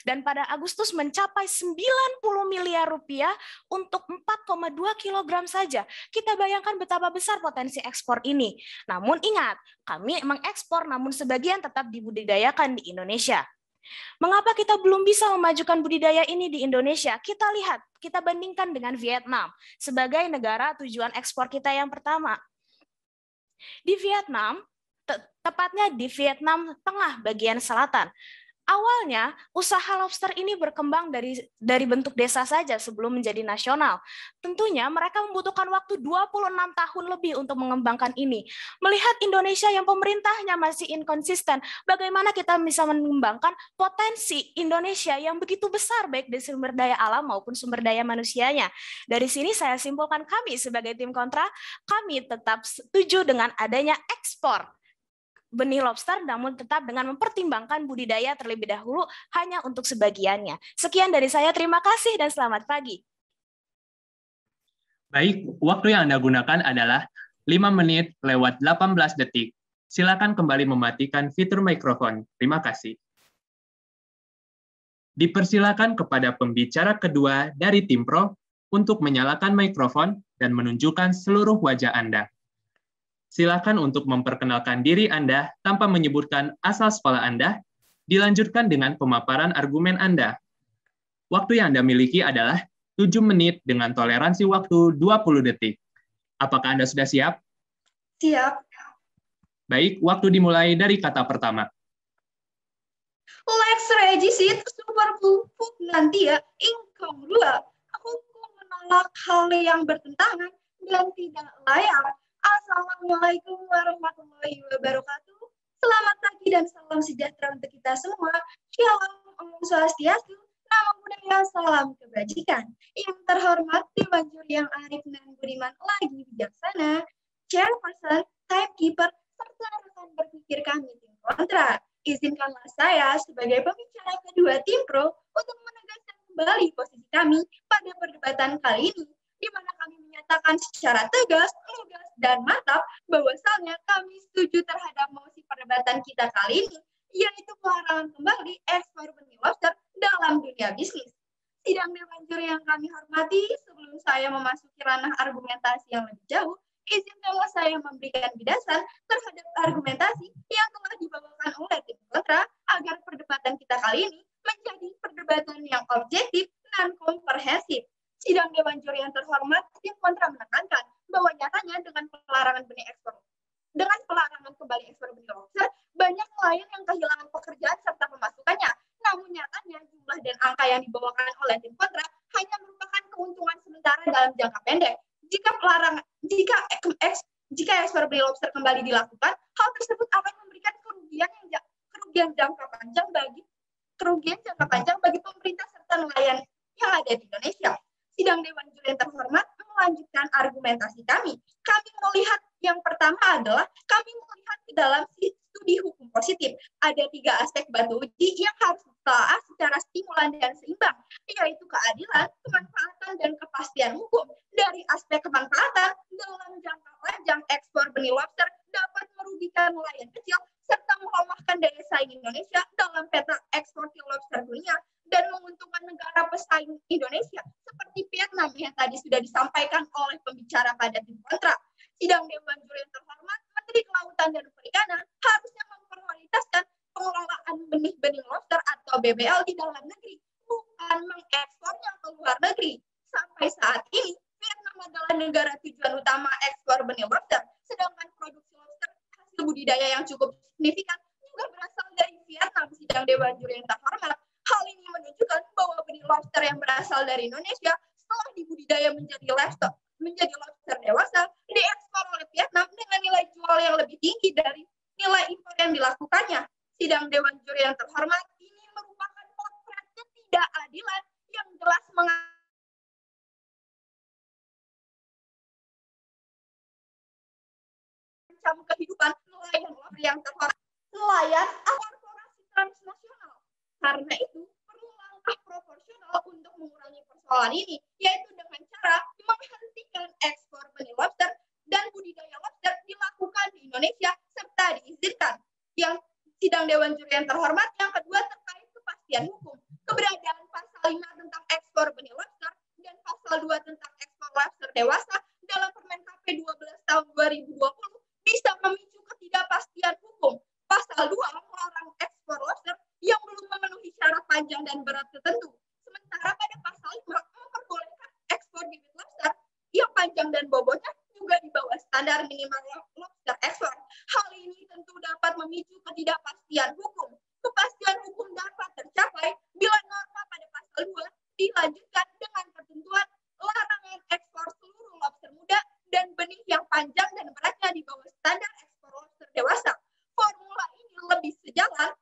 dan pada Agustus mencapai 90 miliar rupiah untuk 4,2 kg saja. Kita bayangkan betapa besar potensi ekspor ini. Namun ingat, kami mengekspor namun sebagian tetap dibudidayakan di Indonesia. Mengapa kita belum bisa memajukan budidaya ini di Indonesia? Kita lihat, kita bandingkan dengan Vietnam sebagai negara tujuan ekspor kita yang pertama. Di Vietnam, tepatnya di Vietnam Tengah bagian selatan. Awalnya usaha lobster ini berkembang dari dari bentuk desa saja sebelum menjadi nasional. Tentunya mereka membutuhkan waktu 26 tahun lebih untuk mengembangkan ini. Melihat Indonesia yang pemerintahnya masih inkonsisten, bagaimana kita bisa mengembangkan potensi Indonesia yang begitu besar baik dari sumber daya alam maupun sumber daya manusianya. Dari sini saya simpulkan kami sebagai tim kontra, kami tetap setuju dengan adanya ekspor benih lobster namun tetap dengan mempertimbangkan budidaya terlebih dahulu hanya untuk sebagiannya. Sekian dari saya, terima kasih dan selamat pagi. Baik, waktu yang Anda gunakan adalah 5 menit lewat 18 detik. Silakan kembali mematikan fitur mikrofon. Terima kasih. Dipersilakan kepada pembicara kedua dari tim pro untuk menyalakan mikrofon dan menunjukkan seluruh wajah Anda. Silakan untuk memperkenalkan diri Anda tanpa menyebutkan asal sekolah Anda, dilanjutkan dengan pemaparan argumen Anda. Waktu yang Anda miliki adalah 7 menit dengan toleransi waktu 20 detik. Apakah Anda sudah siap? Siap. Baik, waktu dimulai dari kata pertama. Lex regisit super pupuk nanti ya inkongrua. Hukum menolak hal yang bertentangan dan tidak layak. Assalamualaikum warahmatullahi wabarakatuh. Selamat pagi dan salam sejahtera untuk kita semua. Shalom, Om Swastiastu, Nama budaya, salam kebajikan. Yang terhormat Dewan yang arif dan budiman lagi bijaksana, chairperson, timekeeper, serta rekan berpikir kami tim kontra. Izinkanlah saya sebagai pembicara kedua tim pro untuk menegaskan kembali posisi kami pada perdebatan kali ini, di mana kami menyatakan secara tegas, lugas, dan mantap bahwasannya kami setuju terhadap mosi perdebatan kita kali ini, yaitu pelarangan kembali ekspor benih lobster dalam dunia bisnis. Sidang dewan juri yang kami hormati, sebelum saya memasuki ranah argumentasi yang lebih jauh, izinkanlah saya memberikan bidasan terhadap argumentasi yang telah dibawakan oleh tim kontra agar perdebatan kita kali ini menjadi perdebatan yang objektif dan komprehensif. Sidang Dewan Juri yang terhormat, tim kontra menekankan bahwa nyatanya dengan pelarangan benih ekspor dengan pelarangan kembali ekspor benih lobster, banyak nelayan yang kehilangan pekerjaan serta pemasukannya. Namun nyatanya jumlah dan angka yang dibawakan oleh tim kontra hanya merupakan keuntungan sementara dalam jangka pendek jika pelarangan jika eks, jika ekspor benih lobster kembali dilakukan, hal tersebut akan memberikan kerugian yang kerugian jangka panjang bagi kerugian jangka panjang bagi pemerintah serta nelayan yang ada di Indonesia. Sidang Dewan Juri yang terhormat melanjutkan argumentasi kami. Kami melihat yang pertama adalah kami melihat di dalam studi hukum positif ada tiga aspek batu uji yang harus ditelaah secara stimulan dan seimbang, yaitu keadilan, kemanfaatan, dan kepastian hukum. Dari aspek kemanfaatan, dalam jangka panjang ekspor benih lobster dapat merugikan nelayan kecil serta melemahkan daya saing Indonesia dalam peta ekspor lobster dunia dan menguntungkan negara pesaing Indonesia Vietnam yang tadi sudah disampaikan oleh pembicara pada tim kontra. Sidang Dewan Juri yang terhormat, Menteri Kelautan dan Perikanan harusnya memprioritaskan pengelolaan benih-benih lobster atau BBL di dalam negeri, bukan mengekspornya ke luar negeri. Sampai saat ini, Vietnam adalah negara tujuan utama ekspor benih lobster, sedangkan produksi lobster hasil budidaya yang cukup signifikan juga berasal dari Vietnam. Sidang Dewan Juri yang terhormat, hal ini menunjukkan bahwa benih lobster yang berasal dari Indonesia setelah dibudidaya menjadi lobster menjadi lobster dewasa diekspor oleh Vietnam dengan nilai jual yang lebih tinggi dari nilai impor yang dilakukannya. Sidang Dewan Juri yang terhormat ini merupakan potret ketidakadilan yang jelas mengancam kehidupan nelayan yang terhormat nelayan korporasi transnasional. Karena itu, langkah proporsional untuk mengurangi persoalan ini, yaitu dengan cara menghentikan ekspor benih lobster dan budidaya lobster dilakukan di Indonesia serta diizinkan. Yang sidang Dewan Juri yang terhormat, yang kedua terkait kepastian hukum. Keberadaan pasal 5 tentang ekspor benih lobster dan pasal 2 tentang ekspor lobster dewasa dalam Permen KP 12 tahun 2020 bisa memicu ketidakpastian hukum. Pasal 2 melarang ekspor lobster yang belum memenuhi syarat panjang dan berat tertentu. Sementara pada pasal 5 memperbolehkan ekspor bibit lobster yang panjang dan bobotnya juga di bawah standar minimal lobster ekspor. Hal ini tentu dapat memicu ketidakpastian hukum. Kepastian hukum dapat tercapai bila norma pada pasal 2 dilanjutkan dengan ketentuan larangan ekspor seluruh lobster muda dan benih yang panjang dan beratnya di bawah standar ekspor lobster dewasa. Formula ini lebih sejalan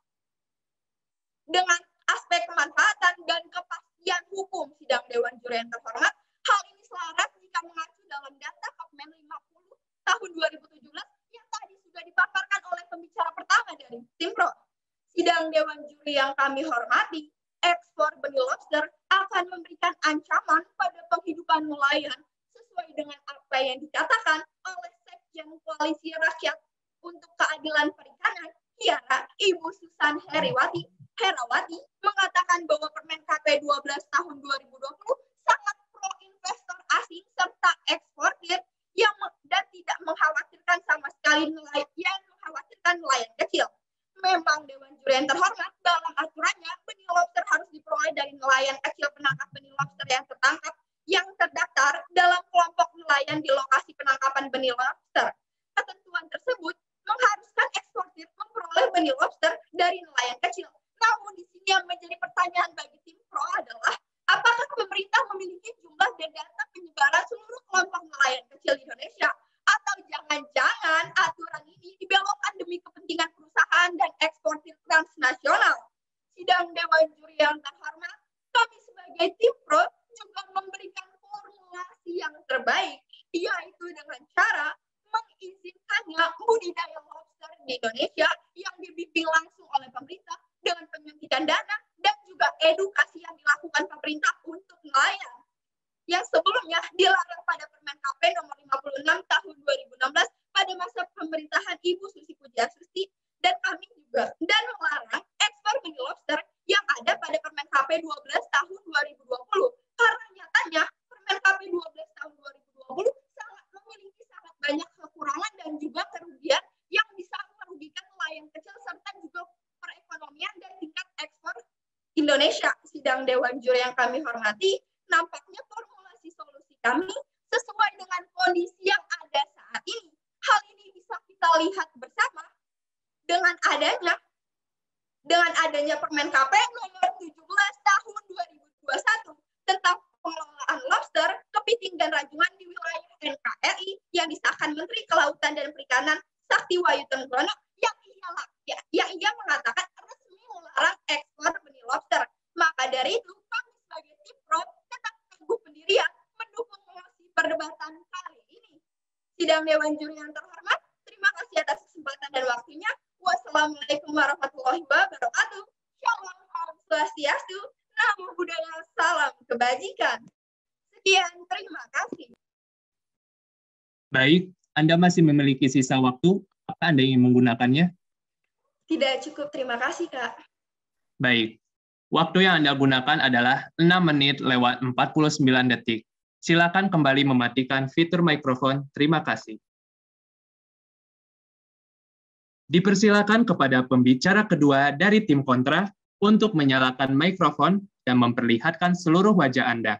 dengan aspek kemanfaatan dan kepastian hukum sidang Dewan Juri yang terhormat. Hal ini selaras jika mengacu dalam data Kopmen 50 tahun 2017 yang tadi sudah dipaparkan oleh pembicara pertama dari tim pro. Sidang Dewan Juri yang kami hormati, ekspor benih lobster akan memberikan ancaman pada penghidupan nelayan sesuai dengan apa yang dikatakan oleh Sekjen Koalisi Rakyat untuk Keadilan Perikanan, Kiara Ibu Susan Heriwati Herawati mengatakan bahwa Permen KP 12 tahun 2020 sangat pro investor asing serta eksportir yang dan tidak mengkhawatirkan sama sekali nelayan yang mengkhawatirkan nelayan kecil. Memang Dewan Juri yang terhormat dalam aturannya benih lobster harus diperoleh dari nelayan kecil penangkap benih lobster yang tertangkap yang terdaftar dalam kelompok nelayan di lokasi penangkapan benih lobster. Ketentuan tersebut mengharuskan eksportir memperoleh benih lobster dari nelayan kecil. Namun di sini yang menjadi pertanyaan bagi tim pro adalah apakah pemerintah memiliki jumlah dan data penyebaran seluruh kelompok nelayan kecil di Indonesia? Atau jangan-jangan aturan ini dibelokkan demi kepentingan perusahaan dan eksportir transnasional? Sidang Dewan Juri yang terhormat, kami sebagai tim pro juga memberikan formulasi yang terbaik, yaitu dengan cara mengizinkannya budidaya lobster di Indonesia yang dibimbing langsung oleh pemerintah dengan penyuntikan dana dan juga edukasi yang dilakukan pemerintah untuk nelayan. Yang sebelumnya dilarang pada Permen KP nomor 56 tahun 2016 pada masa pemerintahan Ibu Susi Pujiastuti dan kami juga dan melarang ekspor benih lobster yang ada pada Permen KP 12 tahun 2020 karena nyatanya Permen KP 12 tahun 2020 sangat memiliki sangat banyak kekurangan dan juga kerugian yang bisa merugikan nelayan kecil serta juga perekonomian dan tingkat ekspor Indonesia. Sidang Dewan Juri yang kami hormati, nampaknya formulasi solusi kami sesuai dengan kondisi yang ada saat ini. Hal ini bisa kita lihat bersama dengan adanya dengan adanya Permen KP nomor 17 tahun 2021 tentang pengelolaan lobster, kepiting, dan rajungan di wilayah NKRI yang disahkan Menteri Kelautan dan Perikanan Sakti Wayu Tenggono yang ia, ya, yang ia mengatakan melarang ekspor benih lobster. Maka dari itu, kami sebagai tim pro tetap teguh pendirian mendukung mosi perdebatan kali ini. Sidang Dewan Juri yang terhormat, terima kasih atas kesempatan dan waktunya. Wassalamualaikum warahmatullahi wabarakatuh. Shalom, Om Swastiastu, Namo Buddhaya, salam kebajikan. Sekian, terima kasih. Baik, Anda masih memiliki sisa waktu. Apa Anda ingin menggunakannya? Tidak cukup, terima kasih, Kak. Baik, waktu yang Anda gunakan adalah 6 menit lewat 49 detik. Silakan kembali mematikan fitur mikrofon. Terima kasih. Dipersilakan kepada pembicara kedua dari tim kontra untuk menyalakan mikrofon dan memperlihatkan seluruh wajah Anda.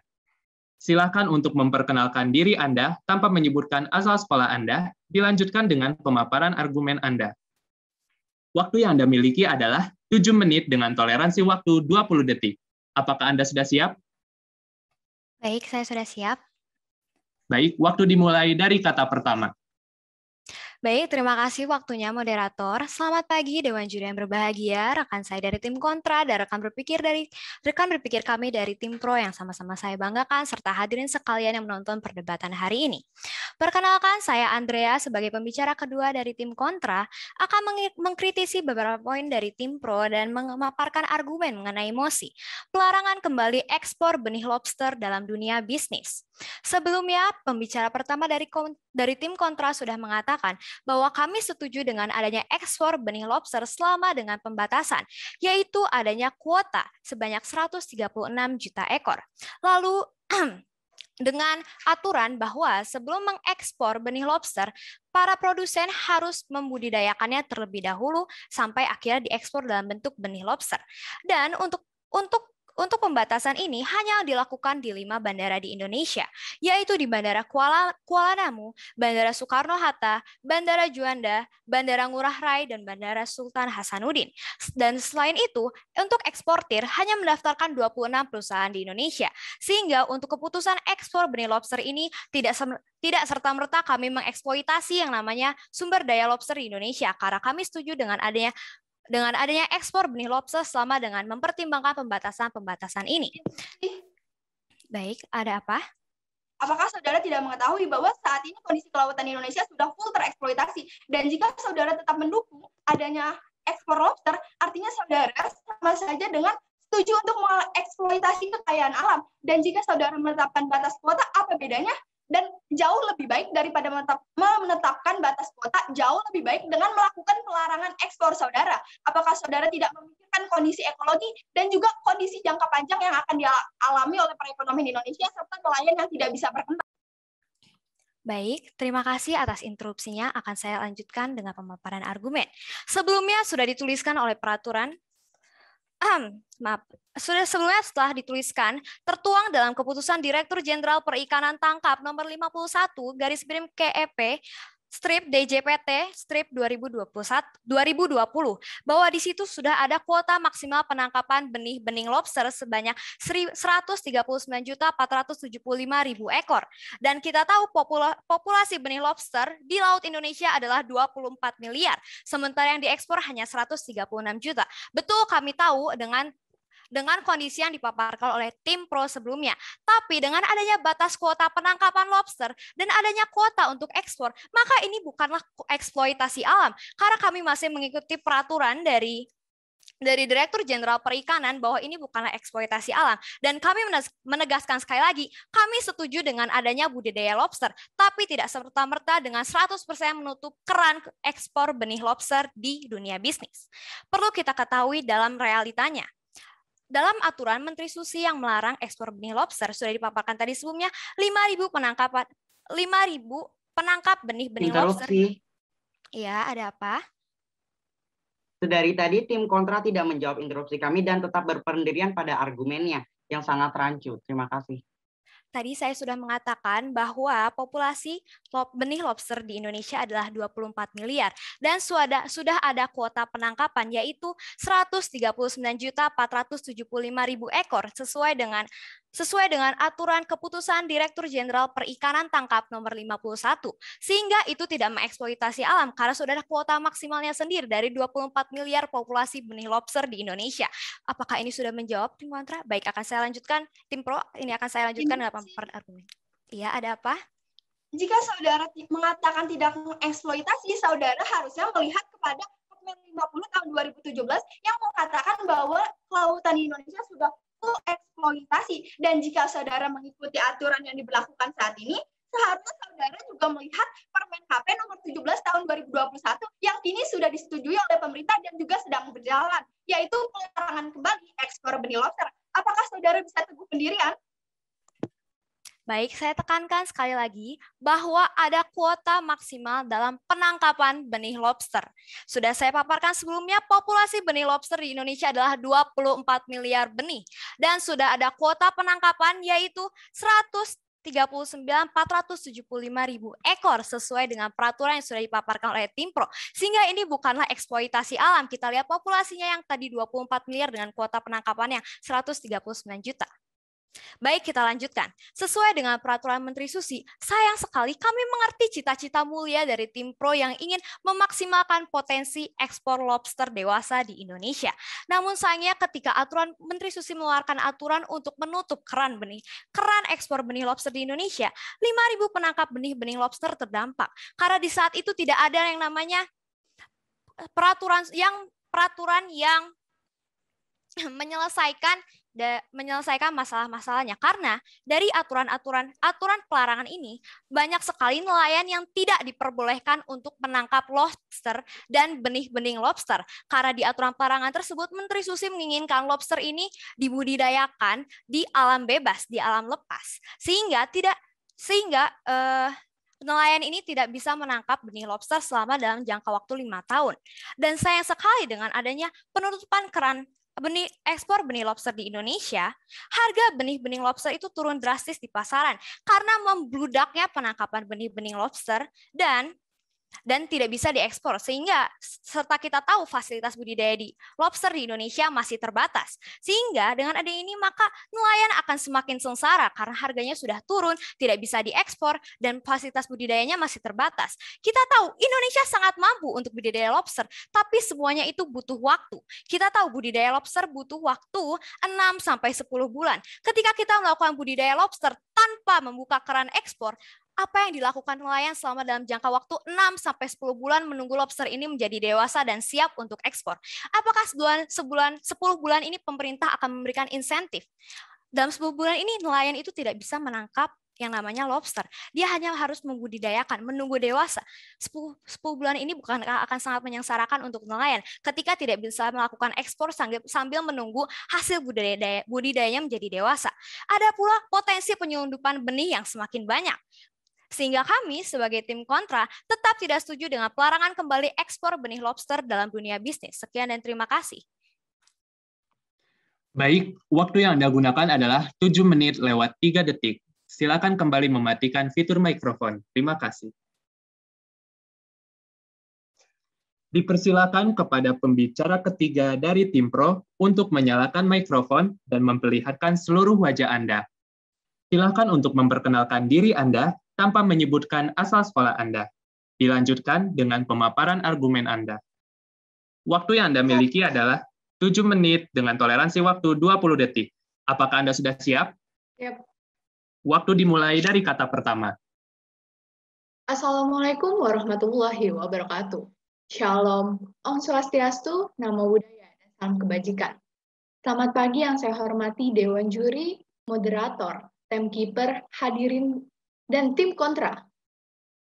Silakan untuk memperkenalkan diri Anda tanpa menyebutkan asal sekolah Anda, dilanjutkan dengan pemaparan argumen Anda. Waktu yang Anda miliki adalah 7 menit dengan toleransi waktu 20 detik. Apakah Anda sudah siap? Baik, saya sudah siap. Baik, waktu dimulai dari kata pertama. Baik, terima kasih waktunya moderator. Selamat pagi Dewan Juri yang berbahagia, rekan saya dari tim kontra dan rekan berpikir dari rekan berpikir kami dari tim pro yang sama-sama saya banggakan serta hadirin sekalian yang menonton perdebatan hari ini. Perkenalkan saya Andrea sebagai pembicara kedua dari tim kontra akan mengkritisi beberapa poin dari tim pro dan memaparkan argumen mengenai emosi pelarangan kembali ekspor benih lobster dalam dunia bisnis. Sebelumnya, pembicara pertama dari dari tim kontra sudah mengatakan bahwa kami setuju dengan adanya ekspor benih lobster selama dengan pembatasan, yaitu adanya kuota sebanyak 136 juta ekor. Lalu <clears throat> dengan aturan bahwa sebelum mengekspor benih lobster, para produsen harus membudidayakannya terlebih dahulu sampai akhirnya diekspor dalam bentuk benih lobster. Dan untuk untuk untuk pembatasan ini hanya dilakukan di lima bandara di Indonesia, yaitu di Bandara Kuala, Kuala Namu, Bandara Soekarno-Hatta, Bandara Juanda, Bandara Ngurah Rai, dan Bandara Sultan Hasanuddin. Dan selain itu, untuk eksportir hanya mendaftarkan 26 perusahaan di Indonesia, sehingga untuk keputusan ekspor benih lobster ini tidak tidak serta-merta kami mengeksploitasi yang namanya sumber daya lobster di Indonesia, karena kami setuju dengan adanya dengan adanya ekspor benih lobster selama dengan mempertimbangkan pembatasan-pembatasan ini. Baik, ada apa? Apakah saudara tidak mengetahui bahwa saat ini kondisi kelautan Indonesia sudah full tereksploitasi? Dan jika saudara tetap mendukung adanya ekspor lobster, artinya saudara sama saja dengan setuju untuk mengeksploitasi kekayaan alam. Dan jika saudara menetapkan batas kuota, apa bedanya? Dan jauh lebih baik daripada menetapkan batas kuota jauh lebih baik dengan melakukan pelarangan ekspor saudara. Apakah saudara tidak memikirkan kondisi ekologi dan juga kondisi jangka panjang yang akan dialami oleh perekonomian Indonesia serta nelayan yang tidak bisa berkembang? Baik, terima kasih atas interupsinya. Akan saya lanjutkan dengan pemaparan argumen. Sebelumnya sudah dituliskan oleh peraturan maaf, sudah sebelumnya setelah dituliskan, tertuang dalam keputusan Direktur Jenderal Perikanan Tangkap nomor 51 garis miring KEP strip DJPT strip 2021 2020 bahwa di situ sudah ada kuota maksimal penangkapan benih-benih lobster sebanyak 139.475.000 ekor dan kita tahu populasi benih lobster di laut Indonesia adalah 24 miliar sementara yang diekspor hanya 136 juta. Betul kami tahu dengan dengan kondisi yang dipaparkan oleh tim pro sebelumnya. Tapi dengan adanya batas kuota penangkapan lobster dan adanya kuota untuk ekspor, maka ini bukanlah eksploitasi alam. Karena kami masih mengikuti peraturan dari dari Direktur Jenderal Perikanan bahwa ini bukanlah eksploitasi alam. Dan kami menegaskan sekali lagi, kami setuju dengan adanya budidaya lobster, tapi tidak serta-merta dengan 100% menutup keran ekspor benih lobster di dunia bisnis. Perlu kita ketahui dalam realitanya, dalam aturan Menteri Susi yang melarang ekspor benih lobster sudah dipaparkan tadi sebelumnya 5.000 penangkapan 5.000 penangkap benih-benih lobster. Iya, ada apa? Sedari tadi tim kontra tidak menjawab interupsi kami dan tetap berpendirian pada argumennya yang sangat rancu. Terima kasih. Tadi saya sudah mengatakan bahwa populasi benih lobster di Indonesia adalah 24 miliar dan sudah sudah ada kuota penangkapan yaitu 139.475.000 ekor sesuai dengan sesuai dengan aturan keputusan Direktur Jenderal Perikanan Tangkap nomor 51, sehingga itu tidak mengeksploitasi alam karena sudah ada kuota maksimalnya sendiri dari 24 miliar populasi benih lobster di Indonesia. Apakah ini sudah menjawab tim kontra? Baik, akan saya lanjutkan. Tim pro, ini akan saya lanjutkan dalam argumen. Iya, ada apa? Jika saudara mengatakan tidak mengeksploitasi, saudara harusnya melihat kepada Permen 50 tahun 2017 yang mengatakan bahwa kelautan di Indonesia sudah full eksploitasi. Dan jika saudara mengikuti aturan yang diberlakukan saat ini, seharusnya saudara juga melihat Permen KP nomor 17 tahun 2021 yang kini sudah disetujui oleh pemerintah dan juga sedang berjalan, yaitu pelarangan kembali ekspor benih lobster. Apakah saudara bisa teguh pendirian Baik, saya tekankan sekali lagi bahwa ada kuota maksimal dalam penangkapan benih lobster. Sudah saya paparkan sebelumnya, populasi benih lobster di Indonesia adalah 24 miliar benih. Dan sudah ada kuota penangkapan yaitu 139.475.000 ribu ekor sesuai dengan peraturan yang sudah dipaparkan oleh tim pro. Sehingga ini bukanlah eksploitasi alam. Kita lihat populasinya yang tadi 24 miliar dengan kuota penangkapannya 139 juta. Baik, kita lanjutkan. Sesuai dengan peraturan Menteri Susi, sayang sekali kami mengerti cita-cita mulia dari tim pro yang ingin memaksimalkan potensi ekspor lobster dewasa di Indonesia. Namun sayangnya ketika aturan Menteri Susi mengeluarkan aturan untuk menutup keran benih, keran ekspor benih lobster di Indonesia, 5.000 penangkap benih-benih lobster terdampak. Karena di saat itu tidak ada yang namanya peraturan yang peraturan yang menyelesaikan menyelesaikan masalah-masalahnya. Karena dari aturan-aturan aturan pelarangan ini banyak sekali nelayan yang tidak diperbolehkan untuk menangkap lobster dan benih-benih lobster. Karena di aturan pelarangan tersebut Menteri Susi menginginkan lobster ini dibudidayakan di alam bebas di alam lepas. Sehingga tidak sehingga uh, nelayan ini tidak bisa menangkap benih lobster selama dalam jangka waktu lima tahun. Dan sayang sekali dengan adanya penutupan keran benih ekspor benih lobster di Indonesia, harga benih-benih lobster itu turun drastis di pasaran karena membludaknya penangkapan benih-benih lobster dan dan tidak bisa diekspor. Sehingga serta kita tahu fasilitas budidaya di lobster di Indonesia masih terbatas. Sehingga dengan adanya ini maka nelayan akan semakin sengsara karena harganya sudah turun tidak bisa diekspor dan fasilitas budidayanya masih terbatas. Kita tahu Indonesia sangat mampu untuk budidaya lobster tapi semuanya itu butuh waktu. Kita tahu budidaya lobster butuh waktu 6 sampai 10 bulan. Ketika kita melakukan budidaya lobster tanpa membuka keran ekspor apa yang dilakukan nelayan selama dalam jangka waktu 6 sampai 10 bulan menunggu lobster ini menjadi dewasa dan siap untuk ekspor. Apakah sebulan sebulan 10 bulan ini pemerintah akan memberikan insentif? Dalam 10 bulan ini nelayan itu tidak bisa menangkap yang namanya lobster. Dia hanya harus membudidayakan, menunggu dewasa. 10, 10 bulan ini bukan akan sangat menyengsarakan untuk nelayan ketika tidak bisa melakukan ekspor sambil menunggu hasil budidaya, budidayanya menjadi dewasa. Ada pula potensi penyelundupan benih yang semakin banyak. Sehingga kami sebagai tim kontra tetap tidak setuju dengan pelarangan kembali ekspor benih lobster dalam dunia bisnis. Sekian dan terima kasih. Baik, waktu yang Anda gunakan adalah 7 menit lewat 3 detik. Silakan kembali mematikan fitur mikrofon. Terima kasih. Dipersilakan kepada pembicara ketiga dari tim pro untuk menyalakan mikrofon dan memperlihatkan seluruh wajah Anda. Silakan untuk memperkenalkan diri Anda tanpa menyebutkan asal sekolah Anda. Dilanjutkan dengan pemaparan argumen Anda. Waktu yang Anda miliki adalah 7 menit dengan toleransi waktu 20 detik. Apakah Anda sudah siap? Siap. Waktu dimulai dari kata pertama. Assalamualaikum warahmatullahi wabarakatuh. Shalom, Om Swastiastu, Namo Buddhaya, dan salam kebajikan. Selamat pagi yang saya hormati Dewan Juri, Moderator, Timekeeper, hadirin, dan tim kontra.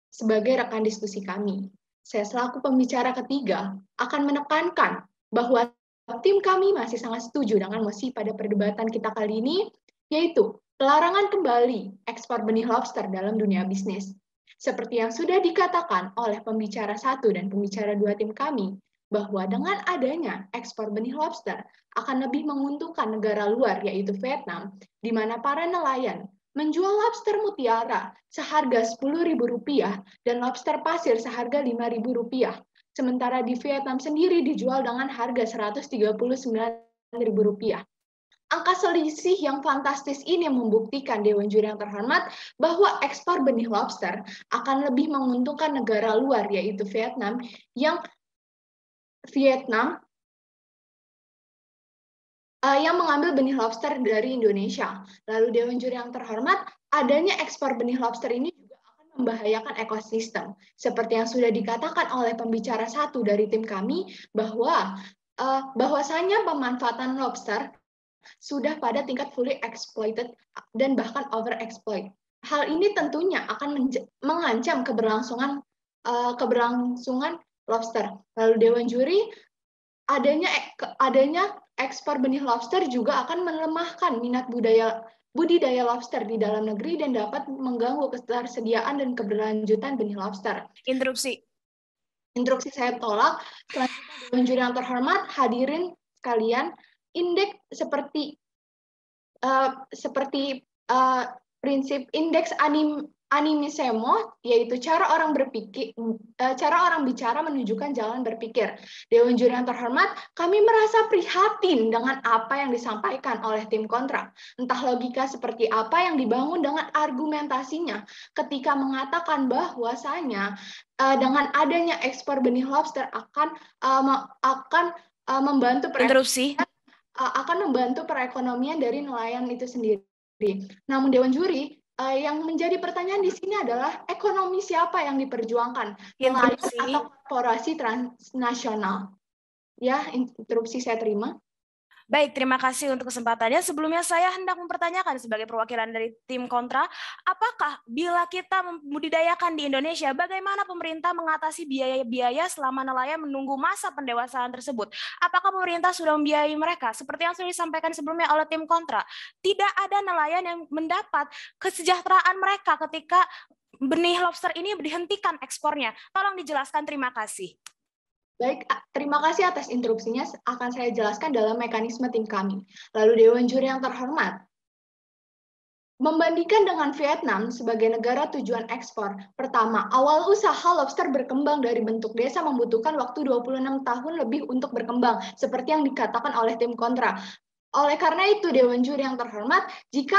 Sebagai rekan diskusi kami, saya selaku pembicara ketiga akan menekankan bahwa tim kami masih sangat setuju dengan mosi pada perdebatan kita kali ini, yaitu pelarangan kembali ekspor benih lobster dalam dunia bisnis. Seperti yang sudah dikatakan oleh pembicara satu dan pembicara dua tim kami, bahwa dengan adanya ekspor benih lobster akan lebih menguntungkan negara luar, yaitu Vietnam, di mana para nelayan menjual lobster mutiara seharga Rp10.000 dan lobster pasir seharga Rp5.000 sementara di Vietnam sendiri dijual dengan harga Rp139.000. Angka selisih yang fantastis ini membuktikan Dewan Juri yang terhormat bahwa ekspor benih lobster akan lebih menguntungkan negara luar, yaitu Vietnam, yang Vietnam uh, yang mengambil benih lobster dari Indonesia. Lalu Dewan Juri yang terhormat, adanya ekspor benih lobster ini membahayakan ekosistem. Seperti yang sudah dikatakan oleh pembicara satu dari tim kami, bahwa uh, bahwasanya pemanfaatan lobster sudah pada tingkat fully exploited dan bahkan over exploit. Hal ini tentunya akan mengancam keberlangsungan uh, keberlangsungan lobster. Lalu Dewan Juri adanya adanya ekspor benih lobster juga akan melemahkan minat budaya budidaya lobster di dalam negeri dan dapat mengganggu ketersediaan dan keberlanjutan benih lobster. Interupsi. Instruksi saya tolak. Selanjutnya, Dewan Juri yang terhormat, hadirin sekalian, indeks seperti uh, seperti uh, prinsip indeks anim animisemo yaitu cara orang berpikir eh, cara orang bicara menunjukkan jalan berpikir. Dewan juri yang terhormat, kami merasa prihatin dengan apa yang disampaikan oleh tim kontra. Entah logika seperti apa yang dibangun dengan argumentasinya ketika mengatakan bahwasanya uh, dengan adanya ekspor benih lobster akan uh, akan membantu uh, akan membantu perekonomian dari nelayan itu sendiri. Namun Dewan Juri uh, yang menjadi pertanyaan di sini adalah ekonomi siapa yang diperjuangkan, nelayan atau korporasi transnasional? Ya, interupsi saya terima. Baik, terima kasih untuk kesempatannya. Sebelumnya saya hendak mempertanyakan sebagai perwakilan dari tim kontra, apakah bila kita membudidayakan di Indonesia, bagaimana pemerintah mengatasi biaya-biaya selama nelayan menunggu masa pendewasaan tersebut? Apakah pemerintah sudah membiayai mereka? Seperti yang sudah disampaikan sebelumnya oleh tim kontra, tidak ada nelayan yang mendapat kesejahteraan mereka ketika benih lobster ini dihentikan ekspornya. Tolong dijelaskan, terima kasih. Baik, terima kasih atas interupsinya. Akan saya jelaskan dalam mekanisme tim kami. Lalu Dewan Juri yang terhormat, Membandingkan dengan Vietnam sebagai negara tujuan ekspor, pertama, awal usaha lobster berkembang dari bentuk desa membutuhkan waktu 26 tahun lebih untuk berkembang, seperti yang dikatakan oleh tim kontra. Oleh karena itu, Dewan Juri yang terhormat, jika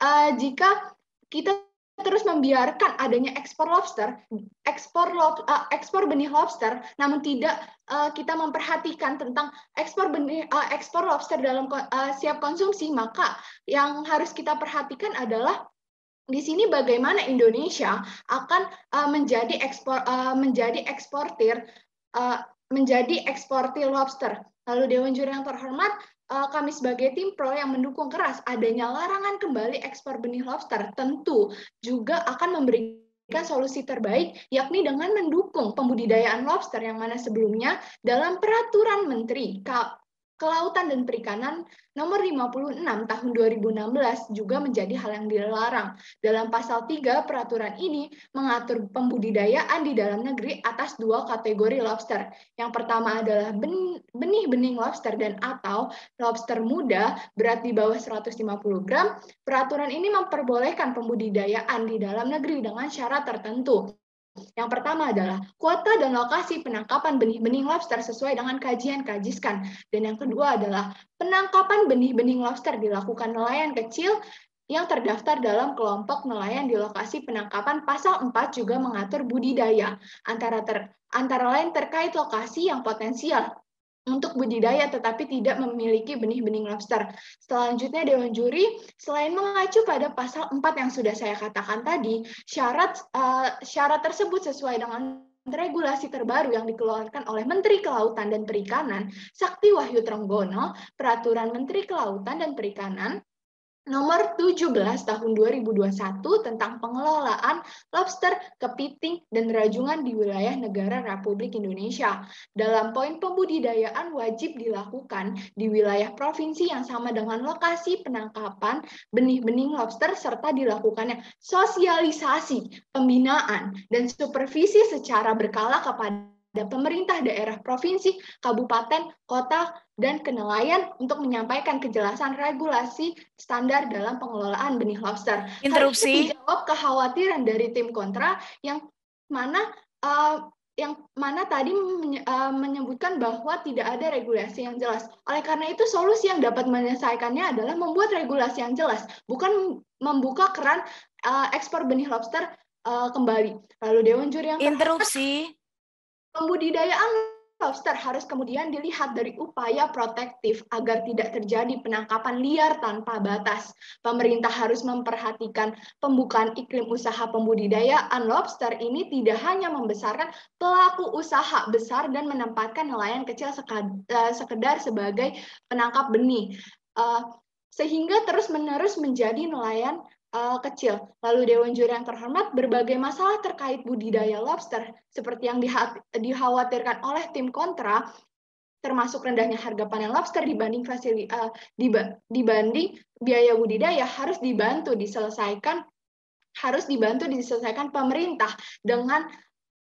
uh, jika kita terus membiarkan adanya ekspor lobster, ekspor lob, uh, ekspor benih lobster, namun tidak uh, kita memperhatikan tentang ekspor benih uh, ekspor lobster dalam uh, siap konsumsi, maka yang harus kita perhatikan adalah di sini bagaimana Indonesia akan uh, menjadi ekspor uh, menjadi eksportir uh, menjadi eksportir lobster. Lalu Dewan Juri yang terhormat, kami sebagai tim pro yang mendukung keras adanya larangan kembali ekspor benih lobster tentu juga akan memberikan solusi terbaik yakni dengan mendukung pembudidayaan lobster yang mana sebelumnya dalam peraturan menteri Kelautan dan Perikanan nomor 56 tahun 2016 juga menjadi hal yang dilarang. Dalam pasal 3 peraturan ini mengatur pembudidayaan di dalam negeri atas dua kategori lobster. Yang pertama adalah benih-benih lobster dan atau lobster muda berat di bawah 150 gram. Peraturan ini memperbolehkan pembudidayaan di dalam negeri dengan syarat tertentu. Yang pertama adalah kuota dan lokasi penangkapan benih-benih lobster sesuai dengan kajian kajiskan. Dan yang kedua adalah penangkapan benih-benih lobster dilakukan nelayan kecil yang terdaftar dalam kelompok nelayan di lokasi penangkapan pasal 4 juga mengatur budidaya antara ter, antara lain terkait lokasi yang potensial untuk budidaya tetapi tidak memiliki benih-benih lobster. Selanjutnya Dewan Juri selain mengacu pada pasal 4 yang sudah saya katakan tadi, syarat uh, syarat tersebut sesuai dengan regulasi terbaru yang dikeluarkan oleh Menteri Kelautan dan Perikanan, Sakti Wahyu Trenggono, Peraturan Menteri Kelautan dan Perikanan nomor 17 tahun 2021 tentang pengelolaan lobster, kepiting, dan rajungan di wilayah negara Republik Indonesia. Dalam poin pembudidayaan wajib dilakukan di wilayah provinsi yang sama dengan lokasi penangkapan benih-benih lobster serta dilakukannya sosialisasi, pembinaan, dan supervisi secara berkala kepada dan pemerintah daerah provinsi, kabupaten, kota, dan kenelayan untuk menyampaikan kejelasan regulasi standar dalam pengelolaan benih lobster. Interupsi. dijawab kekhawatiran dari tim kontra yang mana uh, yang mana tadi uh, menyebutkan bahwa tidak ada regulasi yang jelas. Oleh karena itu, solusi yang dapat menyelesaikannya adalah membuat regulasi yang jelas, bukan membuka keran uh, ekspor benih lobster kembali. Lalu Dewan Juri yang interupsi Pembudidayaan lobster harus kemudian dilihat dari upaya protektif agar tidak terjadi penangkapan liar tanpa batas. Pemerintah harus memperhatikan pembukaan iklim usaha pembudidayaan lobster ini tidak hanya membesarkan pelaku usaha besar dan menempatkan nelayan kecil eh, sekedar sebagai penangkap benih. Eh, sehingga terus-menerus menjadi nelayan uh, kecil. Lalu Dewan Juri yang terhormat, berbagai masalah terkait budidaya lobster, seperti yang dikhawatirkan oleh tim kontra, termasuk rendahnya harga panen lobster dibanding fasili, uh, dibanding biaya budidaya harus dibantu diselesaikan harus dibantu diselesaikan pemerintah dengan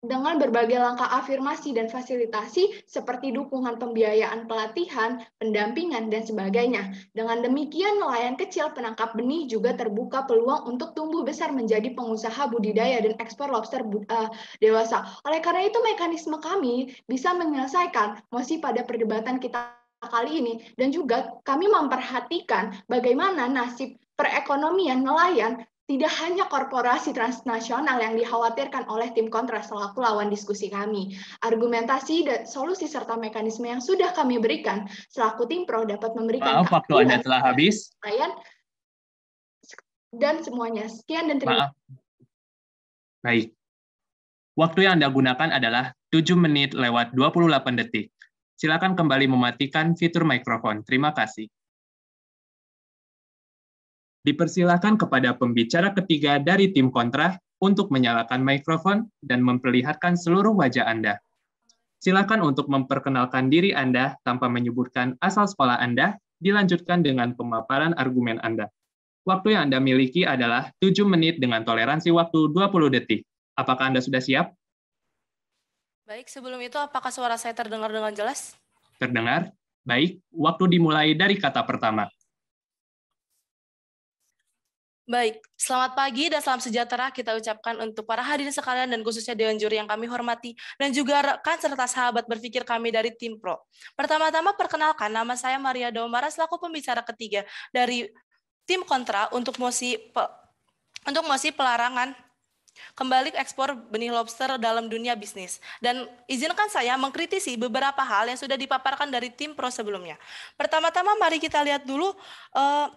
dengan berbagai langkah afirmasi dan fasilitasi seperti dukungan pembiayaan pelatihan, pendampingan, dan sebagainya. Dengan demikian, nelayan kecil penangkap benih juga terbuka peluang untuk tumbuh besar menjadi pengusaha budidaya dan ekspor lobster uh, dewasa. Oleh karena itu, mekanisme kami bisa menyelesaikan mosi pada perdebatan kita kali ini dan juga kami memperhatikan bagaimana nasib perekonomian nelayan tidak hanya korporasi transnasional yang dikhawatirkan oleh tim kontra selaku lawan diskusi kami. Argumentasi dan solusi serta mekanisme yang sudah kami berikan selaku tim pro dapat memberikan Maaf, waktu Anda telah habis. Dan semuanya. Sekian dan terima kasih. Baik. Waktu yang Anda gunakan adalah 7 menit lewat 28 detik. Silakan kembali mematikan fitur mikrofon. Terima kasih. Dipersilakan kepada pembicara ketiga dari tim kontra untuk menyalakan mikrofon dan memperlihatkan seluruh wajah Anda. Silakan untuk memperkenalkan diri Anda tanpa menyebutkan asal sekolah Anda, dilanjutkan dengan pemaparan argumen Anda. Waktu yang Anda miliki adalah 7 menit dengan toleransi waktu 20 detik. Apakah Anda sudah siap? Baik, sebelum itu apakah suara saya terdengar dengan jelas? Terdengar? Baik, waktu dimulai dari kata pertama. Baik, selamat pagi dan salam sejahtera kita ucapkan untuk para hadirin sekalian dan khususnya Dewan Juri yang kami hormati dan juga rekan serta sahabat berpikir kami dari tim Pro. Pertama-tama perkenalkan nama saya Maria Domara selaku pembicara ketiga dari tim kontra untuk mosi untuk mosi pelarangan kembali ekspor benih lobster dalam dunia bisnis. Dan izinkan saya mengkritisi beberapa hal yang sudah dipaparkan dari tim pro sebelumnya. Pertama-tama mari kita lihat dulu uh,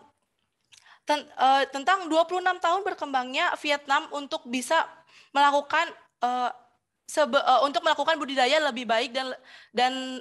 Eh, tentang 26 tahun berkembangnya Vietnam untuk bisa melakukan uh, sebe, uh, untuk melakukan budidaya lebih baik dan dan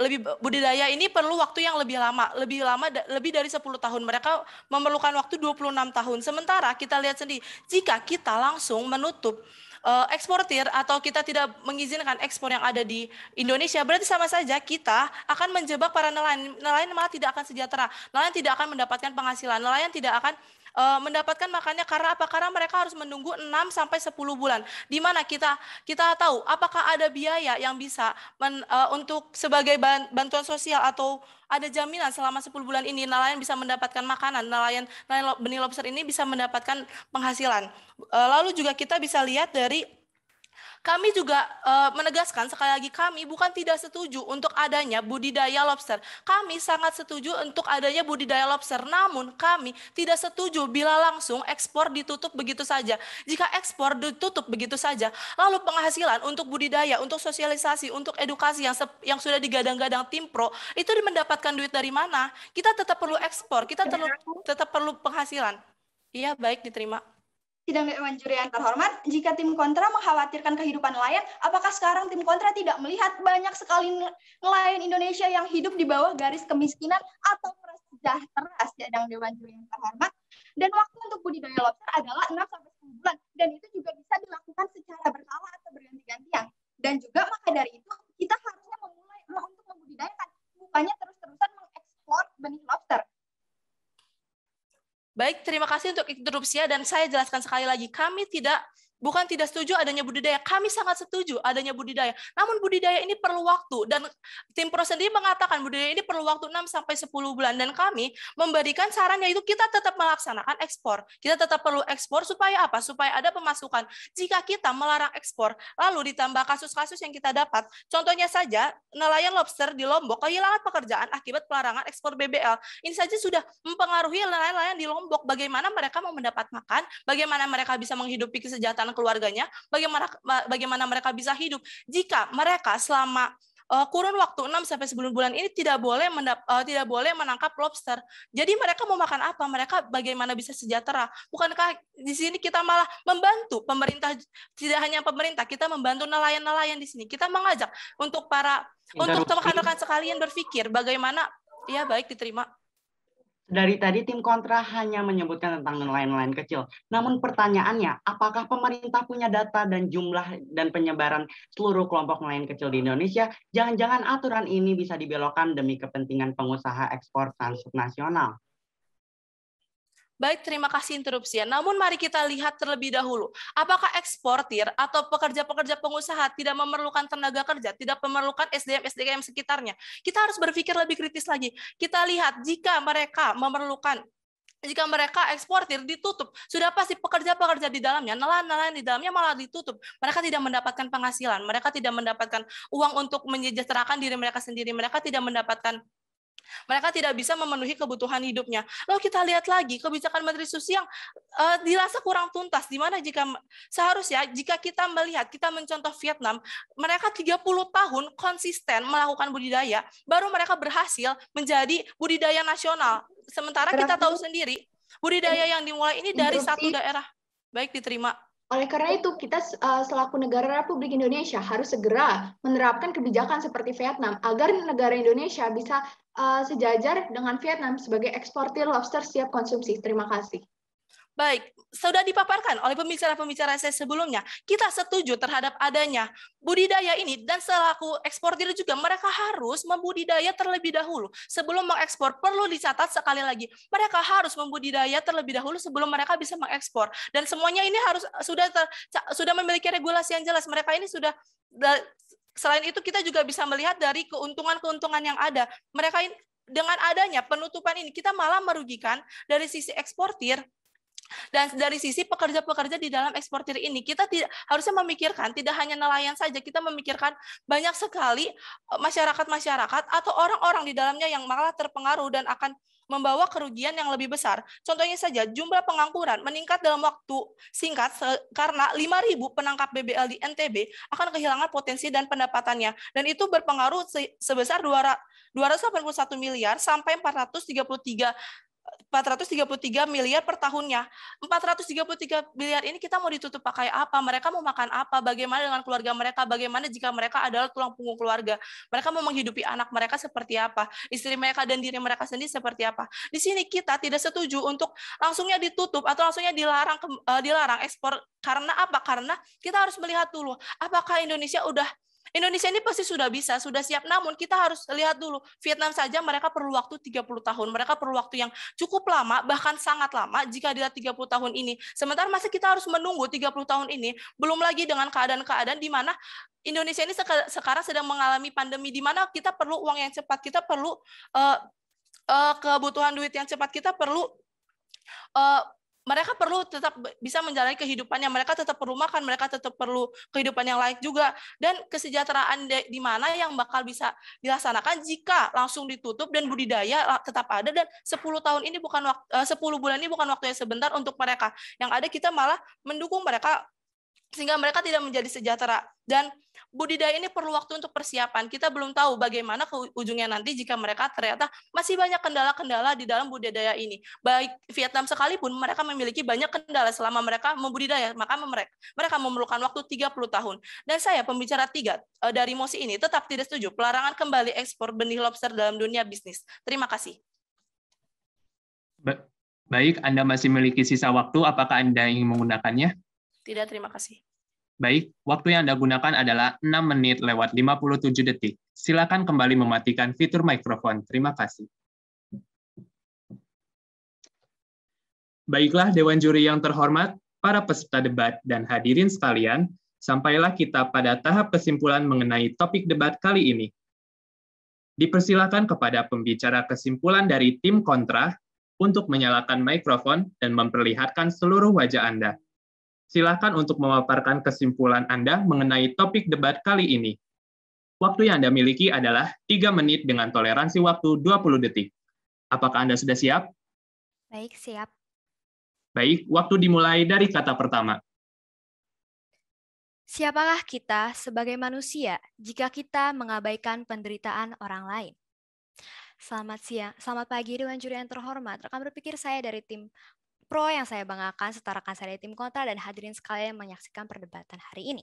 lebih budidaya ini perlu waktu yang lebih lama, lebih lama lebih dari 10 tahun. Mereka memerlukan waktu 26 tahun. Sementara kita lihat sendiri, jika kita langsung menutup uh, eksportir atau kita tidak mengizinkan ekspor yang ada di Indonesia, berarti sama saja kita akan menjebak para nelayan. Nelayan malah tidak akan sejahtera. Nelayan tidak akan mendapatkan penghasilan. Nelayan tidak akan uh, mendapatkan makannya karena apa? Karena mereka harus menunggu 6 sampai 10 bulan. Di mana kita kita tahu apakah ada biaya yang bisa men, uh, untuk sebagai bantuan sosial atau ada jaminan selama 10 bulan ini nelayan bisa mendapatkan makanan, nelayan nelayan benih lobster ini bisa mendapatkan penghasilan. Uh, lalu juga kita bisa lihat dari kami juga uh, menegaskan sekali lagi kami bukan tidak setuju untuk adanya budidaya lobster. Kami sangat setuju untuk adanya budidaya lobster. Namun kami tidak setuju bila langsung ekspor ditutup begitu saja. Jika ekspor ditutup begitu saja, lalu penghasilan untuk budidaya, untuk sosialisasi, untuk edukasi yang yang sudah digadang-gadang tim pro itu mendapatkan duit dari mana? Kita tetap perlu ekspor, kita tetap perlu penghasilan. Iya, baik diterima. Sidang Dewan Juri yang terhormat, jika tim kontra mengkhawatirkan kehidupan nelayan, apakah sekarang tim kontra tidak melihat banyak sekali nelayan Indonesia yang hidup di bawah garis kemiskinan atau prasejahtera sidang Dewan Juri yang terhormat? Dan waktu untuk budidaya lobster adalah 6 sampai 10 bulan dan itu juga bisa dilakukan secara berkala atau berganti-gantian. Dan juga maka dari itu kita harusnya memulai untuk membudidayakan bukannya terus-terusan mengekspor benih lobster Baik, terima kasih untuk interupsinya dan saya jelaskan sekali lagi, kami tidak bukan tidak setuju adanya budidaya. Kami sangat setuju adanya budidaya. Namun budidaya ini perlu waktu dan tim pro sendiri mengatakan budidaya ini perlu waktu 6 sampai 10 bulan dan kami memberikan saran yaitu kita tetap melaksanakan ekspor. Kita tetap perlu ekspor supaya apa? Supaya ada pemasukan. Jika kita melarang ekspor lalu ditambah kasus-kasus yang kita dapat, contohnya saja nelayan lobster di Lombok kehilangan pekerjaan akibat pelarangan ekspor BBL. Ini saja sudah mempengaruhi nelayan-nelayan di Lombok bagaimana mereka mau mendapat makan, bagaimana mereka bisa menghidupi kesejahteraan keluarganya, bagaimana bagaimana mereka bisa hidup jika mereka selama uh, kurun waktu 6 sampai 10 bulan ini tidak boleh mendap, uh, tidak boleh menangkap lobster. Jadi mereka mau makan apa? Mereka bagaimana bisa sejahtera? Bukankah di sini kita malah membantu pemerintah tidak hanya pemerintah, kita membantu nelayan-nelayan di sini. Kita mengajak untuk para untuk rekan-rekan sekalian berpikir bagaimana ya baik diterima. Dari tadi tim kontra hanya menyebutkan tentang nelayan-nelayan kecil. Namun pertanyaannya, apakah pemerintah punya data dan jumlah dan penyebaran seluruh kelompok nelayan kecil di Indonesia? Jangan-jangan aturan ini bisa dibelokkan demi kepentingan pengusaha ekspor transnasional. Baik, terima kasih interupsi. Namun mari kita lihat terlebih dahulu, apakah eksportir atau pekerja-pekerja pengusaha tidak memerlukan tenaga kerja, tidak memerlukan SDM-SDM sekitarnya? Kita harus berpikir lebih kritis lagi. Kita lihat jika mereka memerlukan jika mereka eksportir ditutup, sudah pasti pekerja-pekerja di dalamnya, nelayan-nelayan di dalamnya malah ditutup. Mereka tidak mendapatkan penghasilan, mereka tidak mendapatkan uang untuk menyejahterakan diri mereka sendiri, mereka tidak mendapatkan mereka tidak bisa memenuhi kebutuhan hidupnya. Lalu kita lihat lagi kebijakan Menteri Susi yang uh, dirasa kurang tuntas. Di mana jika seharusnya jika kita melihat kita mencontoh Vietnam, mereka 30 tahun konsisten melakukan budidaya, baru mereka berhasil menjadi budidaya nasional. Sementara kita tahu sendiri budidaya yang dimulai ini dari satu daerah. Baik diterima. Oleh karena itu, kita uh, selaku negara Republik Indonesia harus segera menerapkan kebijakan seperti Vietnam agar negara Indonesia bisa uh, sejajar dengan Vietnam sebagai eksportir lobster siap konsumsi. Terima kasih. Baik, sudah dipaparkan oleh pembicara-pembicara saya sebelumnya, kita setuju terhadap adanya budidaya ini dan selaku eksportir juga mereka harus membudidaya terlebih dahulu. Sebelum mengekspor perlu dicatat sekali lagi, mereka harus membudidaya terlebih dahulu sebelum mereka bisa mengekspor. Dan semuanya ini harus sudah ter, sudah memiliki regulasi yang jelas. Mereka ini sudah Selain itu kita juga bisa melihat dari keuntungan-keuntungan yang ada. Mereka ini, dengan adanya penutupan ini kita malah merugikan dari sisi eksportir dan dari sisi pekerja-pekerja di dalam eksportir ini kita tidak harusnya memikirkan tidak hanya nelayan saja kita memikirkan banyak sekali eh, masyarakat-masyarakat atau orang-orang di dalamnya yang malah terpengaruh dan akan membawa kerugian yang lebih besar. Contohnya saja, jumlah pengangguran meningkat dalam waktu singkat karena 5.000 penangkap BBL di NTB akan kehilangan potensi dan pendapatannya. Dan itu berpengaruh sebesar 281 miliar sampai 433 433 miliar per tahunnya. 433 miliar ini kita mau ditutup pakai apa? Mereka mau makan apa? Bagaimana dengan keluarga mereka? Bagaimana jika mereka adalah tulang punggung keluarga? Mereka mau menghidupi anak mereka seperti apa? Istri mereka dan diri mereka sendiri seperti apa? Di sini kita tidak setuju untuk langsungnya ditutup atau langsungnya dilarang uh, dilarang ekspor karena apa? Karena kita harus melihat dulu apakah Indonesia udah Indonesia ini pasti sudah bisa, sudah siap. Namun kita harus lihat dulu, Vietnam saja mereka perlu waktu 30 tahun. Mereka perlu waktu yang cukup lama, bahkan sangat lama jika dilihat 30 tahun ini. Sementara masih kita harus menunggu 30 tahun ini, belum lagi dengan keadaan-keadaan di mana Indonesia ini sekarang sedang mengalami pandemi di mana kita perlu uang yang cepat, kita perlu uh, uh, kebutuhan duit yang cepat, kita perlu uh, mereka perlu tetap bisa menjalani kehidupannya, mereka tetap perlu makan, mereka tetap perlu kehidupan yang layak juga, dan kesejahteraan di, di mana yang bakal bisa dilaksanakan jika langsung ditutup dan budidaya tetap ada. Dan 10 tahun ini bukan waktu, 10 bulan ini bukan waktu yang sebentar untuk mereka. Yang ada kita malah mendukung mereka sehingga mereka tidak menjadi sejahtera dan budidaya ini perlu waktu untuk persiapan. Kita belum tahu bagaimana ke ujungnya nanti jika mereka ternyata masih banyak kendala-kendala di dalam budidaya ini. Baik Vietnam sekalipun mereka memiliki banyak kendala selama mereka membudidaya, maka mereka mereka memerlukan waktu 30 tahun. Dan saya pembicara tiga eh, dari MOSI ini tetap tidak setuju pelarangan kembali ekspor benih lobster dalam dunia bisnis. Terima kasih. Baik, Anda masih memiliki sisa waktu. Apakah Anda ingin menggunakannya? Tidak, terima kasih. Baik, waktu yang Anda gunakan adalah 6 menit lewat 57 detik. Silakan kembali mematikan fitur mikrofon. Terima kasih. Baiklah Dewan Juri yang terhormat, para peserta debat dan hadirin sekalian, sampailah kita pada tahap kesimpulan mengenai topik debat kali ini. Dipersilakan kepada pembicara kesimpulan dari tim kontra untuk menyalakan mikrofon dan memperlihatkan seluruh wajah Anda. Silakan untuk memaparkan kesimpulan Anda mengenai topik debat kali ini. Waktu yang Anda miliki adalah 3 menit dengan toleransi waktu 20 detik. Apakah Anda sudah siap? Baik, siap. Baik, waktu dimulai dari kata pertama. Siapakah kita sebagai manusia jika kita mengabaikan penderitaan orang lain? Selamat siang, selamat pagi Dewan Juri yang terhormat. Rekan berpikir saya dari tim pro yang saya banggakan setarakan saya tim kontra dan hadirin sekalian menyaksikan perdebatan hari ini.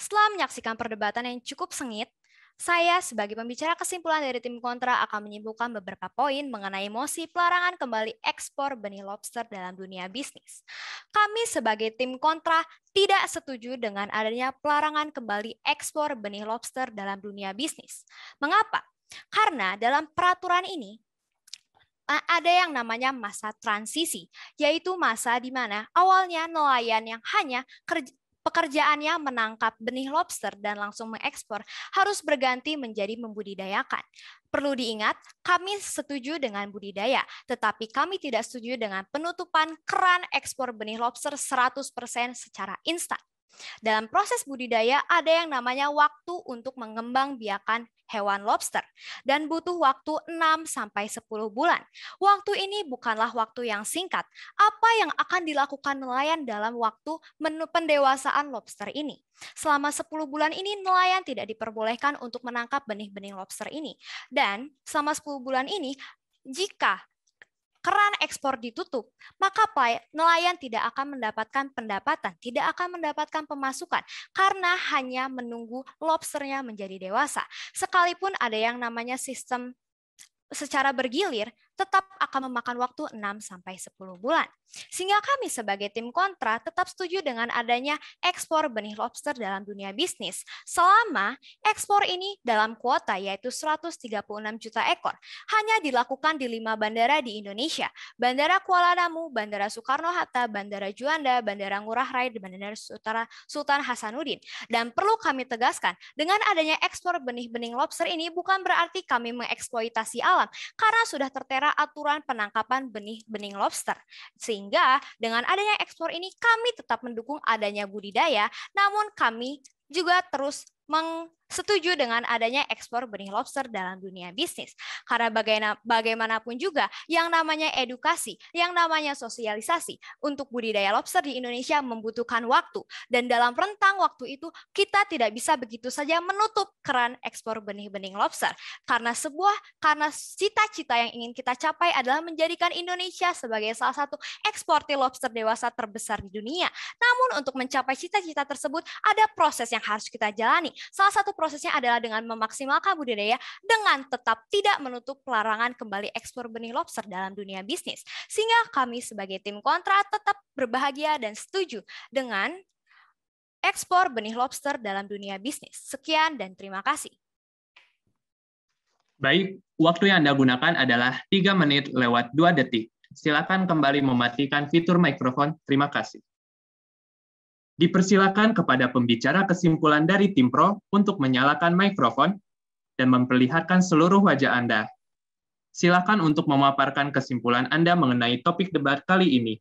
Setelah menyaksikan perdebatan yang cukup sengit, saya sebagai pembicara kesimpulan dari tim kontra akan menyimpulkan beberapa poin mengenai mosi pelarangan kembali ekspor benih lobster dalam dunia bisnis. Kami sebagai tim kontra tidak setuju dengan adanya pelarangan kembali ekspor benih lobster dalam dunia bisnis. Mengapa? Karena dalam peraturan ini ada yang namanya masa transisi, yaitu masa di mana awalnya nelayan yang hanya kerja, pekerjaannya menangkap benih lobster dan langsung mengekspor harus berganti menjadi membudidayakan. Perlu diingat, kami setuju dengan budidaya, tetapi kami tidak setuju dengan penutupan keran ekspor benih lobster 100% secara instan. Dalam proses budidaya ada yang namanya waktu untuk mengembang biakan hewan lobster dan butuh waktu 6 sampai 10 bulan. Waktu ini bukanlah waktu yang singkat. Apa yang akan dilakukan nelayan dalam waktu pendewasaan lobster ini? Selama 10 bulan ini nelayan tidak diperbolehkan untuk menangkap benih-benih lobster ini. Dan selama 10 bulan ini jika keran ekspor ditutup, maka nelayan tidak akan mendapatkan pendapatan, tidak akan mendapatkan pemasukan karena hanya menunggu lobsternya menjadi dewasa. Sekalipun ada yang namanya sistem secara bergilir, tetap akan memakan waktu 6 sampai 10 bulan. Sehingga kami sebagai tim kontra tetap setuju dengan adanya ekspor benih lobster dalam dunia bisnis selama ekspor ini dalam kuota yaitu 136 juta ekor hanya dilakukan di lima bandara di Indonesia. Bandara Kuala Namu, Bandara Soekarno-Hatta, Bandara Juanda, Bandara Ngurah Rai, dan Bandara Sultan Hasanuddin. Dan perlu kami tegaskan, dengan adanya ekspor benih-benih lobster ini bukan berarti kami mengeksploitasi alam karena sudah tertera aturan penangkapan benih-benih lobster. Sehingga dengan adanya ekspor ini kami tetap mendukung adanya budidaya, namun kami juga terus meng setuju dengan adanya ekspor benih lobster dalam dunia bisnis. Karena bagaimanapun juga yang namanya edukasi, yang namanya sosialisasi untuk budidaya lobster di Indonesia membutuhkan waktu. Dan dalam rentang waktu itu kita tidak bisa begitu saja menutup keran ekspor benih-benih lobster. Karena sebuah, karena cita-cita yang ingin kita capai adalah menjadikan Indonesia sebagai salah satu eksportir lobster dewasa terbesar di dunia. Namun untuk mencapai cita-cita tersebut ada proses yang harus kita jalani. Salah satu prosesnya adalah dengan memaksimalkan budidaya dengan tetap tidak menutup pelarangan kembali ekspor benih lobster dalam dunia bisnis. Sehingga kami sebagai tim kontra tetap berbahagia dan setuju dengan ekspor benih lobster dalam dunia bisnis. Sekian dan terima kasih. Baik, waktu yang Anda gunakan adalah 3 menit lewat 2 detik. Silakan kembali mematikan fitur mikrofon. Terima kasih. Dipersilakan kepada pembicara kesimpulan dari tim pro untuk menyalakan mikrofon dan memperlihatkan seluruh wajah Anda. Silakan untuk memaparkan kesimpulan Anda mengenai topik debat kali ini.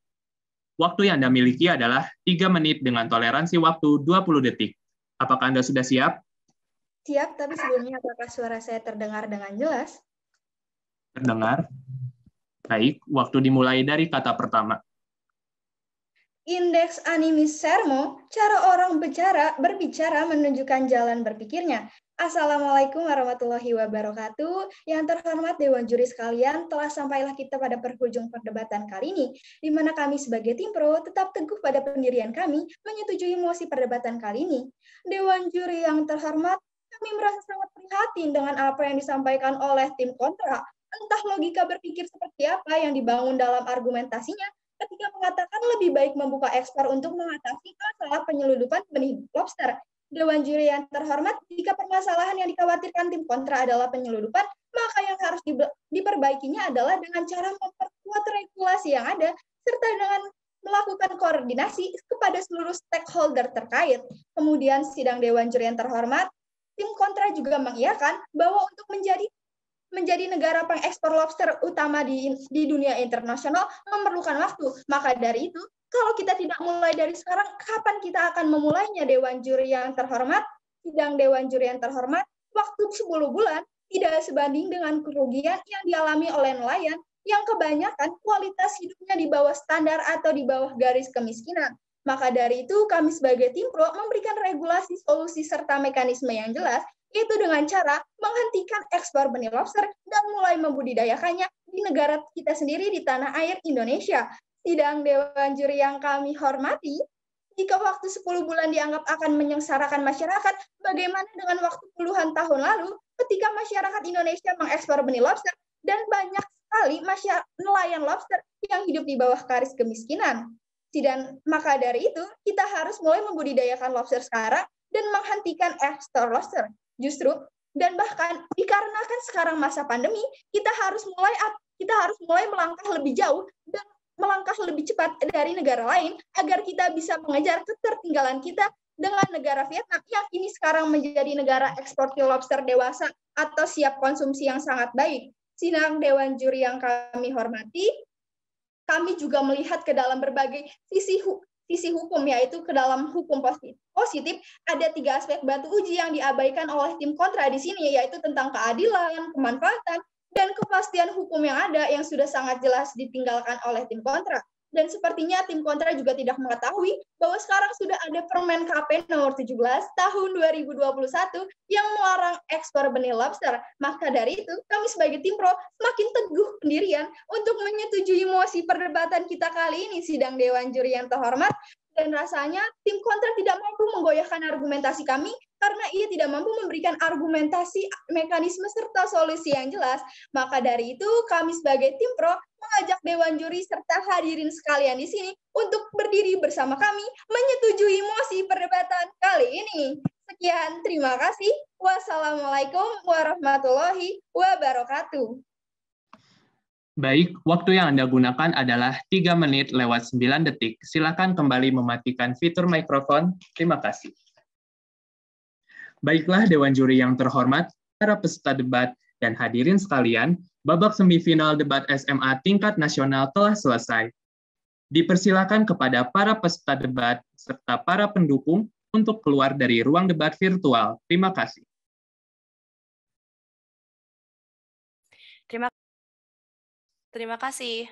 Waktu yang Anda miliki adalah 3 menit dengan toleransi waktu 20 detik. Apakah Anda sudah siap? Siap, tapi sebelumnya apakah suara saya terdengar dengan jelas? Terdengar. Baik, waktu dimulai dari kata pertama. Indeks animis sermo, cara orang bicara, berbicara menunjukkan jalan berpikirnya. Assalamualaikum warahmatullahi wabarakatuh. Yang terhormat Dewan Juri sekalian, telah sampailah kita pada perhujung perdebatan kali ini, di mana kami sebagai tim pro tetap teguh pada pendirian kami menyetujui mosi perdebatan kali ini. Dewan Juri yang terhormat, kami merasa sangat prihatin dengan apa yang disampaikan oleh tim kontra. Entah logika berpikir seperti apa yang dibangun dalam argumentasinya, ketika mengatakan lebih baik membuka ekspor untuk mengatasi masalah penyelundupan benih lobster. Dewan juri yang terhormat, jika permasalahan yang dikhawatirkan tim kontra adalah penyelundupan, maka yang harus diperbaikinya adalah dengan cara memperkuat regulasi yang ada, serta dengan melakukan koordinasi kepada seluruh stakeholder terkait. Kemudian sidang Dewan Juri yang terhormat, tim kontra juga mengiyakan bahwa untuk menjadi menjadi negara pengekspor lobster utama di, di dunia internasional memerlukan waktu. Maka dari itu, kalau kita tidak mulai dari sekarang, kapan kita akan memulainya Dewan Juri yang terhormat? Sidang Dewan Juri yang terhormat, waktu 10 bulan tidak sebanding dengan kerugian yang dialami oleh nelayan yang kebanyakan kualitas hidupnya di bawah standar atau di bawah garis kemiskinan. Maka dari itu, kami sebagai tim pro memberikan regulasi, solusi, serta mekanisme yang jelas yaitu dengan cara menghentikan ekspor benih lobster dan mulai membudidayakannya di negara kita sendiri di tanah air Indonesia. Sidang Dewan Juri yang kami hormati, jika waktu 10 bulan dianggap akan menyengsarakan masyarakat, bagaimana dengan waktu puluhan tahun lalu ketika masyarakat Indonesia mengekspor benih lobster dan banyak sekali masyarakat nelayan lobster yang hidup di bawah garis kemiskinan. Dan maka dari itu, kita harus mulai membudidayakan lobster sekarang dan menghentikan ekspor lobster. Justru dan bahkan dikarenakan sekarang masa pandemi, kita harus mulai kita harus mulai melangkah lebih jauh dan melangkah lebih cepat dari negara lain agar kita bisa mengejar ketertinggalan kita dengan negara Vietnam yang ini sekarang menjadi negara ekspor lobster dewasa atau siap konsumsi yang sangat baik. Sinang Dewan Juri yang kami hormati, kami juga melihat ke dalam berbagai sisi sisi hukum yaitu ke dalam hukum positif ada tiga aspek batu uji yang diabaikan oleh tim kontra di sini yaitu tentang keadilan, kemanfaatan, dan kepastian hukum yang ada yang sudah sangat jelas ditinggalkan oleh tim kontra. Dan sepertinya tim kontra juga tidak mengetahui bahwa sekarang sudah ada Permen KP nomor 17 tahun 2021 yang melarang ekspor benih lobster. Maka dari itu, kami sebagai tim pro semakin teguh pendirian untuk menyetujui mosi perdebatan kita kali ini sidang Dewan Juri yang terhormat dan rasanya tim kontra tidak mampu menggoyahkan argumentasi kami karena ia tidak mampu memberikan argumentasi, mekanisme, serta solusi yang jelas. Maka dari itu, kami sebagai tim pro mengajak Dewan Juri serta hadirin sekalian di sini untuk berdiri bersama kami menyetujui mosi perdebatan kali ini. Sekian, terima kasih. Wassalamualaikum warahmatullahi wabarakatuh. Baik, waktu yang Anda gunakan adalah 3 menit lewat 9 detik. Silakan kembali mematikan fitur mikrofon. Terima kasih. Baiklah Dewan Juri yang terhormat, para peserta debat dan hadirin sekalian, babak semifinal debat SMA tingkat nasional telah selesai. Dipersilakan kepada para peserta debat serta para pendukung untuk keluar dari ruang debat virtual. Terima kasih. Terima kasih. Terima kasih.